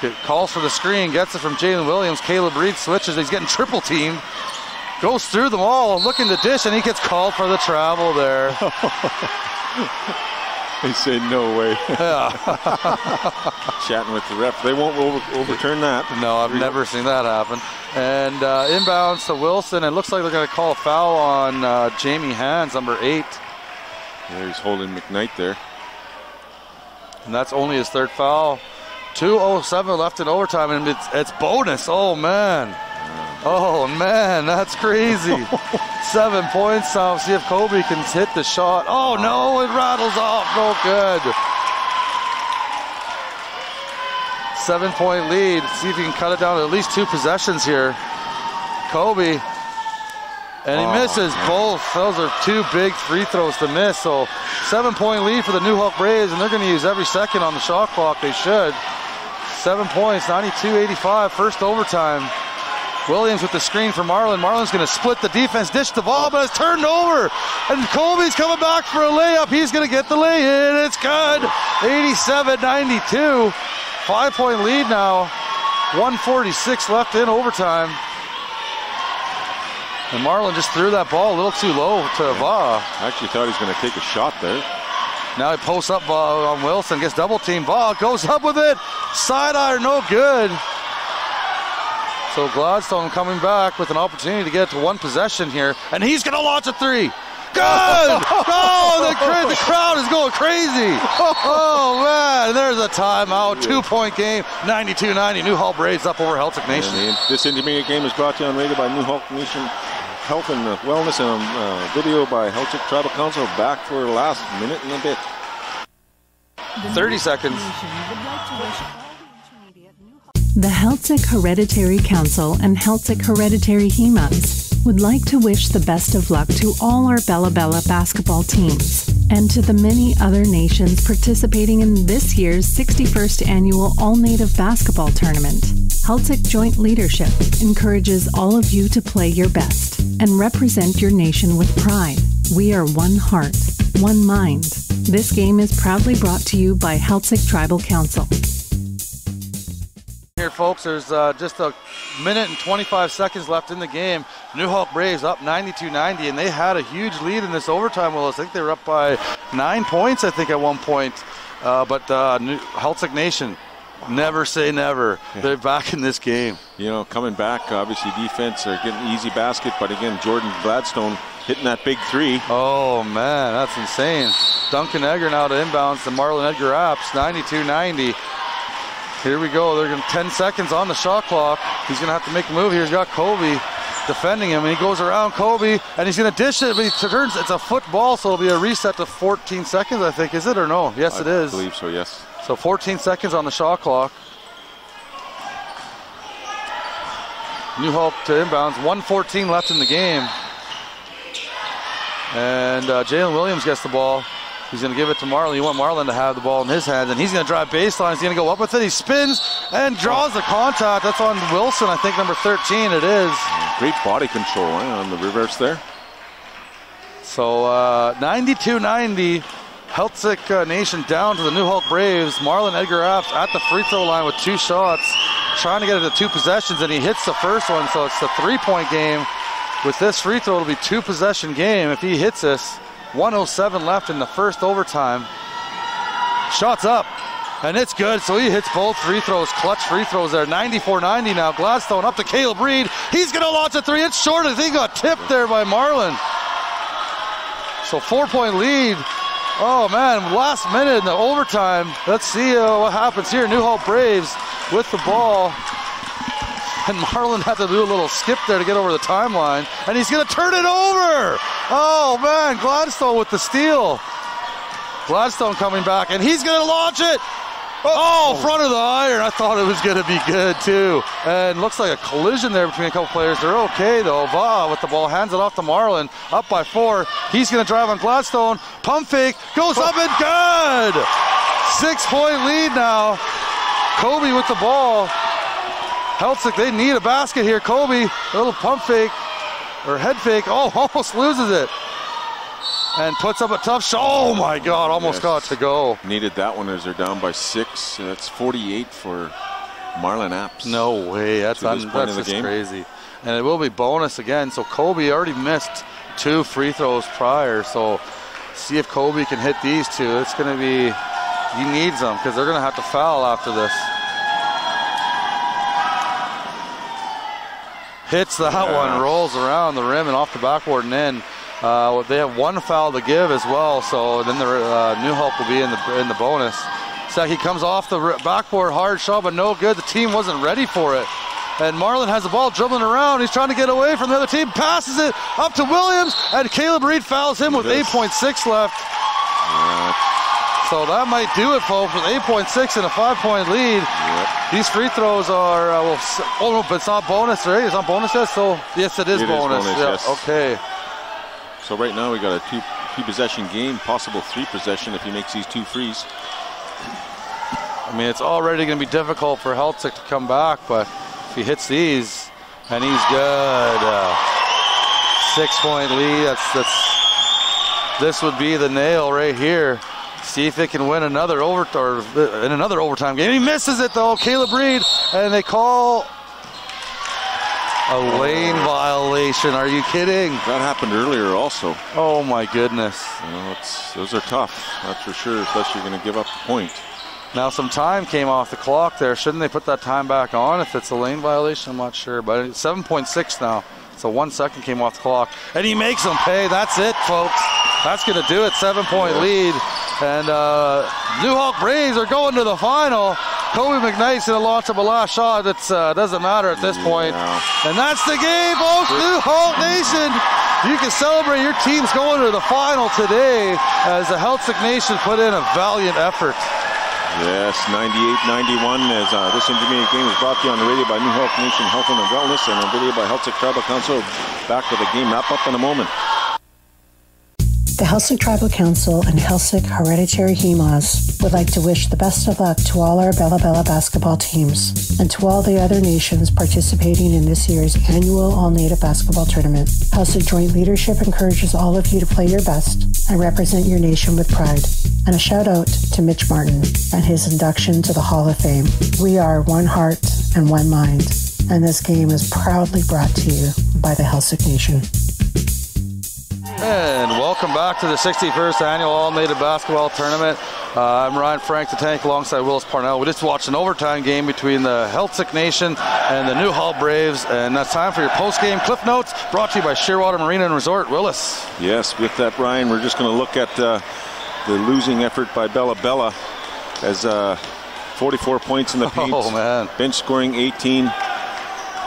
Speaker 1: Get- Calls for the screen, gets it from Jalen Williams. Caleb Reed switches. He's getting triple teamed. Goes through them all, looking to dish, and he gets called for the travel there.
Speaker 2: They say no way.
Speaker 1: Yeah.
Speaker 2: Chatting with the ref. They won't over- overturn that.
Speaker 1: No, I've never seen that happen. And uh, inbounds to Wilson. It looks like they're going to call a foul on uh, Jamie Hans, number eight.
Speaker 2: Yeah, he's holding McKnight there.
Speaker 1: And that's only his third foul. 2.07 left in overtime, and it's, it's bonus. Oh, man. Oh, man, that's crazy. Seven points now. See if Kobe can hit the shot. Oh, no, it rattles off. No good. Seven point lead. See if he can cut it down to at least two possessions here. Kobe. And he
Speaker 2: Oh,
Speaker 1: misses
Speaker 2: man.
Speaker 1: both. Those are two big free throws to miss. So seven point lead for the Nuxalk Braves, and they're going to use every second on the shot clock. They should. Seven points, 92-85, first overtime. Williams with the screen for Marlon. Marlon's going to split the defense, dish the ball, but it's turned over. And Colby's coming back for a layup. He's going to get the lay in. It's good. 87-92. Five point lead now. 146 left in overtime. And Marlon just threw that ball a little too low to Va.
Speaker 2: I actually thought he was going to take a shot there.
Speaker 1: Now he posts up uh, on Wilson, gets double team. Va goes up with it. Side eye, no good. So Gladstone coming back with an opportunity to get to one possession here, and he's going to launch a three. Good! oh, the, cra- the crowd is going crazy. Oh, man. There's a timeout. Two point game. 92 90. Nuxalk Braves up over Heiltsuk Nation.
Speaker 2: And this intermediate game is brought to you on radio by Nuxalk Nation Health and Wellness and uh, video by Heiltsuk Tribal Council. Back for the last minute and a bit.
Speaker 1: 30 seconds.
Speaker 3: The Heiltsuk Hereditary Council and Heiltsuk Hereditary Hemas would like to wish the best of luck to all our Bella Bella basketball teams and to the many other nations participating in this year's 61st annual All Native Basketball Tournament. Heiltsuk Joint Leadership encourages all of you to play your best and represent your nation with pride. We are one heart, one mind. This game is proudly brought to you by Heiltsuk Tribal Council.
Speaker 1: Here, folks, there's uh, just a minute and 25 seconds left in the game. Nuxalk Braves up 92-90, and they had a huge lead in this overtime. Well, I think they were up by nine points, I think, at one point. Uh, but uh, New Nation, never say never. Yeah. They're back in this game.
Speaker 2: You know, coming back, obviously defense are getting easy basket, but again, Jordan Gladstone hitting that big three.
Speaker 1: Oh, man, that's insane. Duncan Egger now to inbounds to Marlon Edgar Apps, 92-90. Here we go. They're going 10 seconds on the shot clock. He's going to have to make a move here. He's got Kobe defending him, and he goes around Kobe, and he's going to dish it, but he turns. It's a football, so it'll be a reset to 14 seconds, I think. Is it or no? Yes,
Speaker 2: I
Speaker 1: it is.
Speaker 2: I believe so. Yes.
Speaker 1: So 14 seconds on the shot clock. Nuxalk to inbounds. 114 left in the game. And uh, Jalen Williams gets the ball. He's going to give it to Marlon. You want Marlon to have the ball in his hands, and he's going to drive baseline. He's going to go up with it. He spins and draws the contact. That's on Wilson, I think, number 13. It is.
Speaker 2: Great body control eh, on the reverse there.
Speaker 1: So 92-90, uh, Heiltsuk uh, Nation down to the Nuxalk Braves. Marlon Edgar Apps at the free throw line with two shots, trying to get it to two possessions, and he hits the first one. So it's a three-point game. With this free throw, it'll be two possession game if he hits this. 107 left in the first overtime. Shots up, and it's good. So he hits both free throws, clutch free throws there. 94-90 now. Gladstone up to Caleb Reed. He's going to launch a three. It's short. I think got tipped there by Marlon. So four-point lead. Oh man, last minute in the overtime. Let's see uh, what happens here. Nuxalk Braves with the ball. And Marlon had to do a little skip there to get over the timeline. And he's going to turn it over. Oh, man. Gladstone with the steal. Gladstone coming back, and he's going to launch it. Oh, oh, oh, front of the iron. I thought it was going to be good, too. And looks like a collision there between a couple players. They're okay, though. Va with the ball hands it off to Marlon. Up by four. He's going to drive on Gladstone. Pump fake. Goes up and good. Six point lead now. Kobe with the ball. Heiltsuk, they need a basket here. Kobe, a little pump fake or head fake. Oh, almost loses it. And puts up a tough shot. Oh my God, almost yes. got to go.
Speaker 2: Needed that one as they're down by six. That's 48 for Marlon Apps.
Speaker 1: No way. That's, un- that's just game. crazy. And it will be bonus again. So Kobe already missed two free throws prior. So see if Kobe can hit these two. It's going to be, he needs them because they're going to have to foul after this. hits that yeah. one, rolls around the rim and off the backboard and in. Uh, they have one foul to give as well, so then the uh, Nuxalk will be in the in the bonus. So he comes off the backboard, hard shot, but no good. The team wasn't ready for it. And Marlon has the ball dribbling around. He's trying to get away from the other team. Passes it up to Williams, and Caleb Reed fouls him with 8.6 left. So that might do it, folks, with 8.6 and a five-point lead. Yep. These free throws are, uh, well, oh no, but it's not bonus, right? It's not bonus yet, so yes, it is
Speaker 2: it
Speaker 1: bonus.
Speaker 2: Is bonus
Speaker 1: yeah.
Speaker 2: yes.
Speaker 1: Okay.
Speaker 2: So right now we got a two, two possession game, possible three possession if he makes these two frees.
Speaker 1: I mean, it's already going to be difficult for Heiltsuk to come back, but if he hits these, and he's good. Uh, six-point lead. That's that's. This would be the nail right here. See if it can win another over or in another overtime game. He misses it though, Caleb Reed, and they call a lane violation. Are you kidding?
Speaker 2: That happened earlier also.
Speaker 1: Oh my goodness.
Speaker 2: You know, those are tough, that's for sure, especially you're going to give up the point.
Speaker 1: Now some time came off the clock there. Shouldn't they put that time back on if it's a lane violation? I'm not sure, but it's 7.6 now. So one second came off the clock. And he makes them pay. That's it, folks. That's going to do it. Seven point lead. And uh, Nuxalk Braves are going to the final. Kobe McKnight's going to launch of a last shot. It uh, doesn't matter at this point. And that's the game, folks. Nuxalk Nation. You can celebrate your team's going to the final today as the Heiltsuk Nation put in a valiant effort.
Speaker 2: Yes, 98-91 as uh, this intermediate game is brought to you on the radio by Nuxalk Nation Health and Wellness and on video by Heiltsuk Tribal Council. Back to the game wrap up in a moment.
Speaker 4: The Heiltsuk Tribal Council and Heiltsuk Hereditary Hemas would like to wish the best of luck to all our Bella Bella basketball teams and to all the other nations participating in this year's annual All Native Basketball Tournament. Heiltsuk Joint Leadership encourages all of you to play your best and represent your nation with pride. And a shout out to Mitch Martin and his induction to the Hall of Fame. We are one heart and one mind, and this game is proudly brought to you by the Heiltsuk Nation.
Speaker 1: And welcome back to the 61st annual All Native Basketball Tournament. Uh, I'm Ryan Frank the Tank alongside Willis Parnell. We just watched an overtime game between the Heiltsuk Nation and the Nuxalk Braves, and that's time for your post-game cliff notes brought to you by Shearwater Marina and Resort. Willis.
Speaker 2: Yes, with that, Ryan, we're just going to look at uh, the losing effort by Bella Bella as uh, 44 points in the paint.
Speaker 1: Oh, man.
Speaker 2: Bench scoring 18,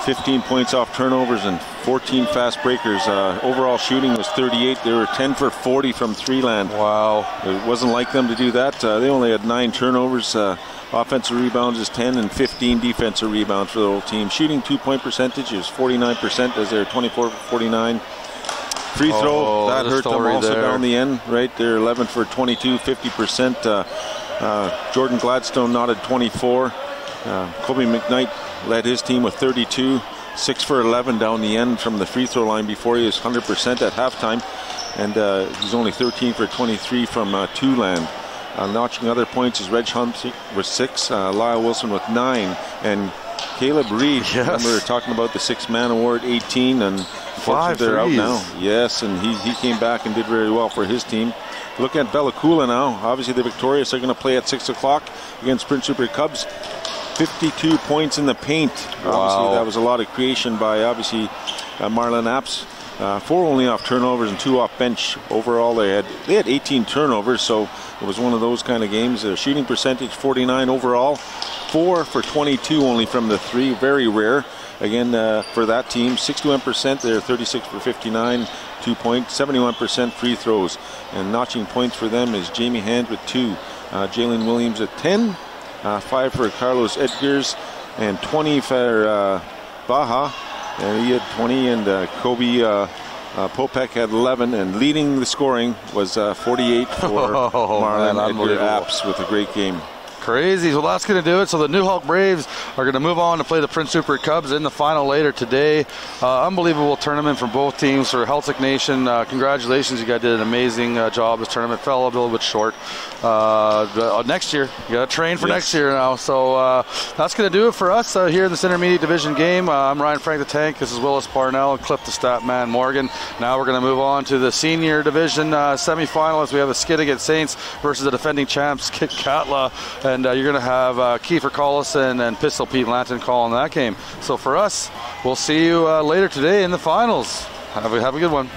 Speaker 2: 15 points off turnovers, and 14 fast breakers. Uh, overall shooting was 38. They were 10 for 40 from three land.
Speaker 1: Wow.
Speaker 2: It wasn't like them to do that. Uh, they only had nine turnovers. Uh, offensive rebounds is 10 and 15 defensive rebounds for the whole team. Shooting two point percentage is 49% as they're 24 for 49. Free throw,
Speaker 1: Oh,
Speaker 2: that hurt them also
Speaker 1: there.
Speaker 2: down the end, right? They're 11 for 22, 50%. Uh, uh, Jordan Gladstone knotted 24. Uh, Kobe McKnight led his team with 32, 6 for 11 down the end from the free throw line before he was 100% at halftime. And uh, he's only 13 for 23 from uh, two land. Uh, notching other points is Reg Hunt with six, uh, Lyle Wilson with nine, and Caleb Reed.
Speaker 1: Yes.
Speaker 2: Remember talking about the six man award, 18, and
Speaker 1: Five
Speaker 2: they're out now. Yes, and he, he came back and did very well for his team. Look at Bella Coola now. Obviously, the Victorious are going to play at 6 o'clock against Prince Rupert Cubs. 52 points in the paint.
Speaker 1: Wow.
Speaker 2: Obviously, that was a lot of creation by, obviously, uh, Marlon Apps. Uh, four only off turnovers and two off bench. Overall, they had they had 18 turnovers, so it was one of those kind of games. Their shooting percentage 49 overall, four for 22 only from the three, very rare. Again, uh, for that team, 61%. They're 36 for 59, two points, 71% free throws, and notching points for them is Jamie Hans with two, uh, Jalen Williams at 10, uh, five for Carlos Edgars, and 20 for uh, Baja. And he had 20, and uh, Kobe uh, uh, Popek had 11, and leading the scoring was uh, 48 for
Speaker 1: Oh,
Speaker 2: Marlon
Speaker 1: man,
Speaker 2: Edgar. Apps with a great game.
Speaker 1: Crazy. Well, that's going to do it. So the Nuxalk Braves are going to move on to play the Prince Rupert Cubs in the final later today. Uh, unbelievable tournament from both teams for Heiltsuk Nation. Uh, congratulations, you guys did an amazing uh, job. This tournament fell a little bit short. Uh, uh, next year, you got to train for
Speaker 2: Yes.
Speaker 1: next year now. So uh, that's going to do it for us uh, here in this intermediate division game. Uh, I'm Ryan Frank the Tank. This is Willis Parnell and Cliff the Statman Morgan. Now we're going to move on to the senior division uh, semifinalists. We have the Skidegate Saints versus the defending champs Kitkatla, and uh, you're going to have uh, Kiefer Collison and Pistol Pete Lanton calling that game. So for us, we'll see you uh, later today in the finals. Have a, have a good one.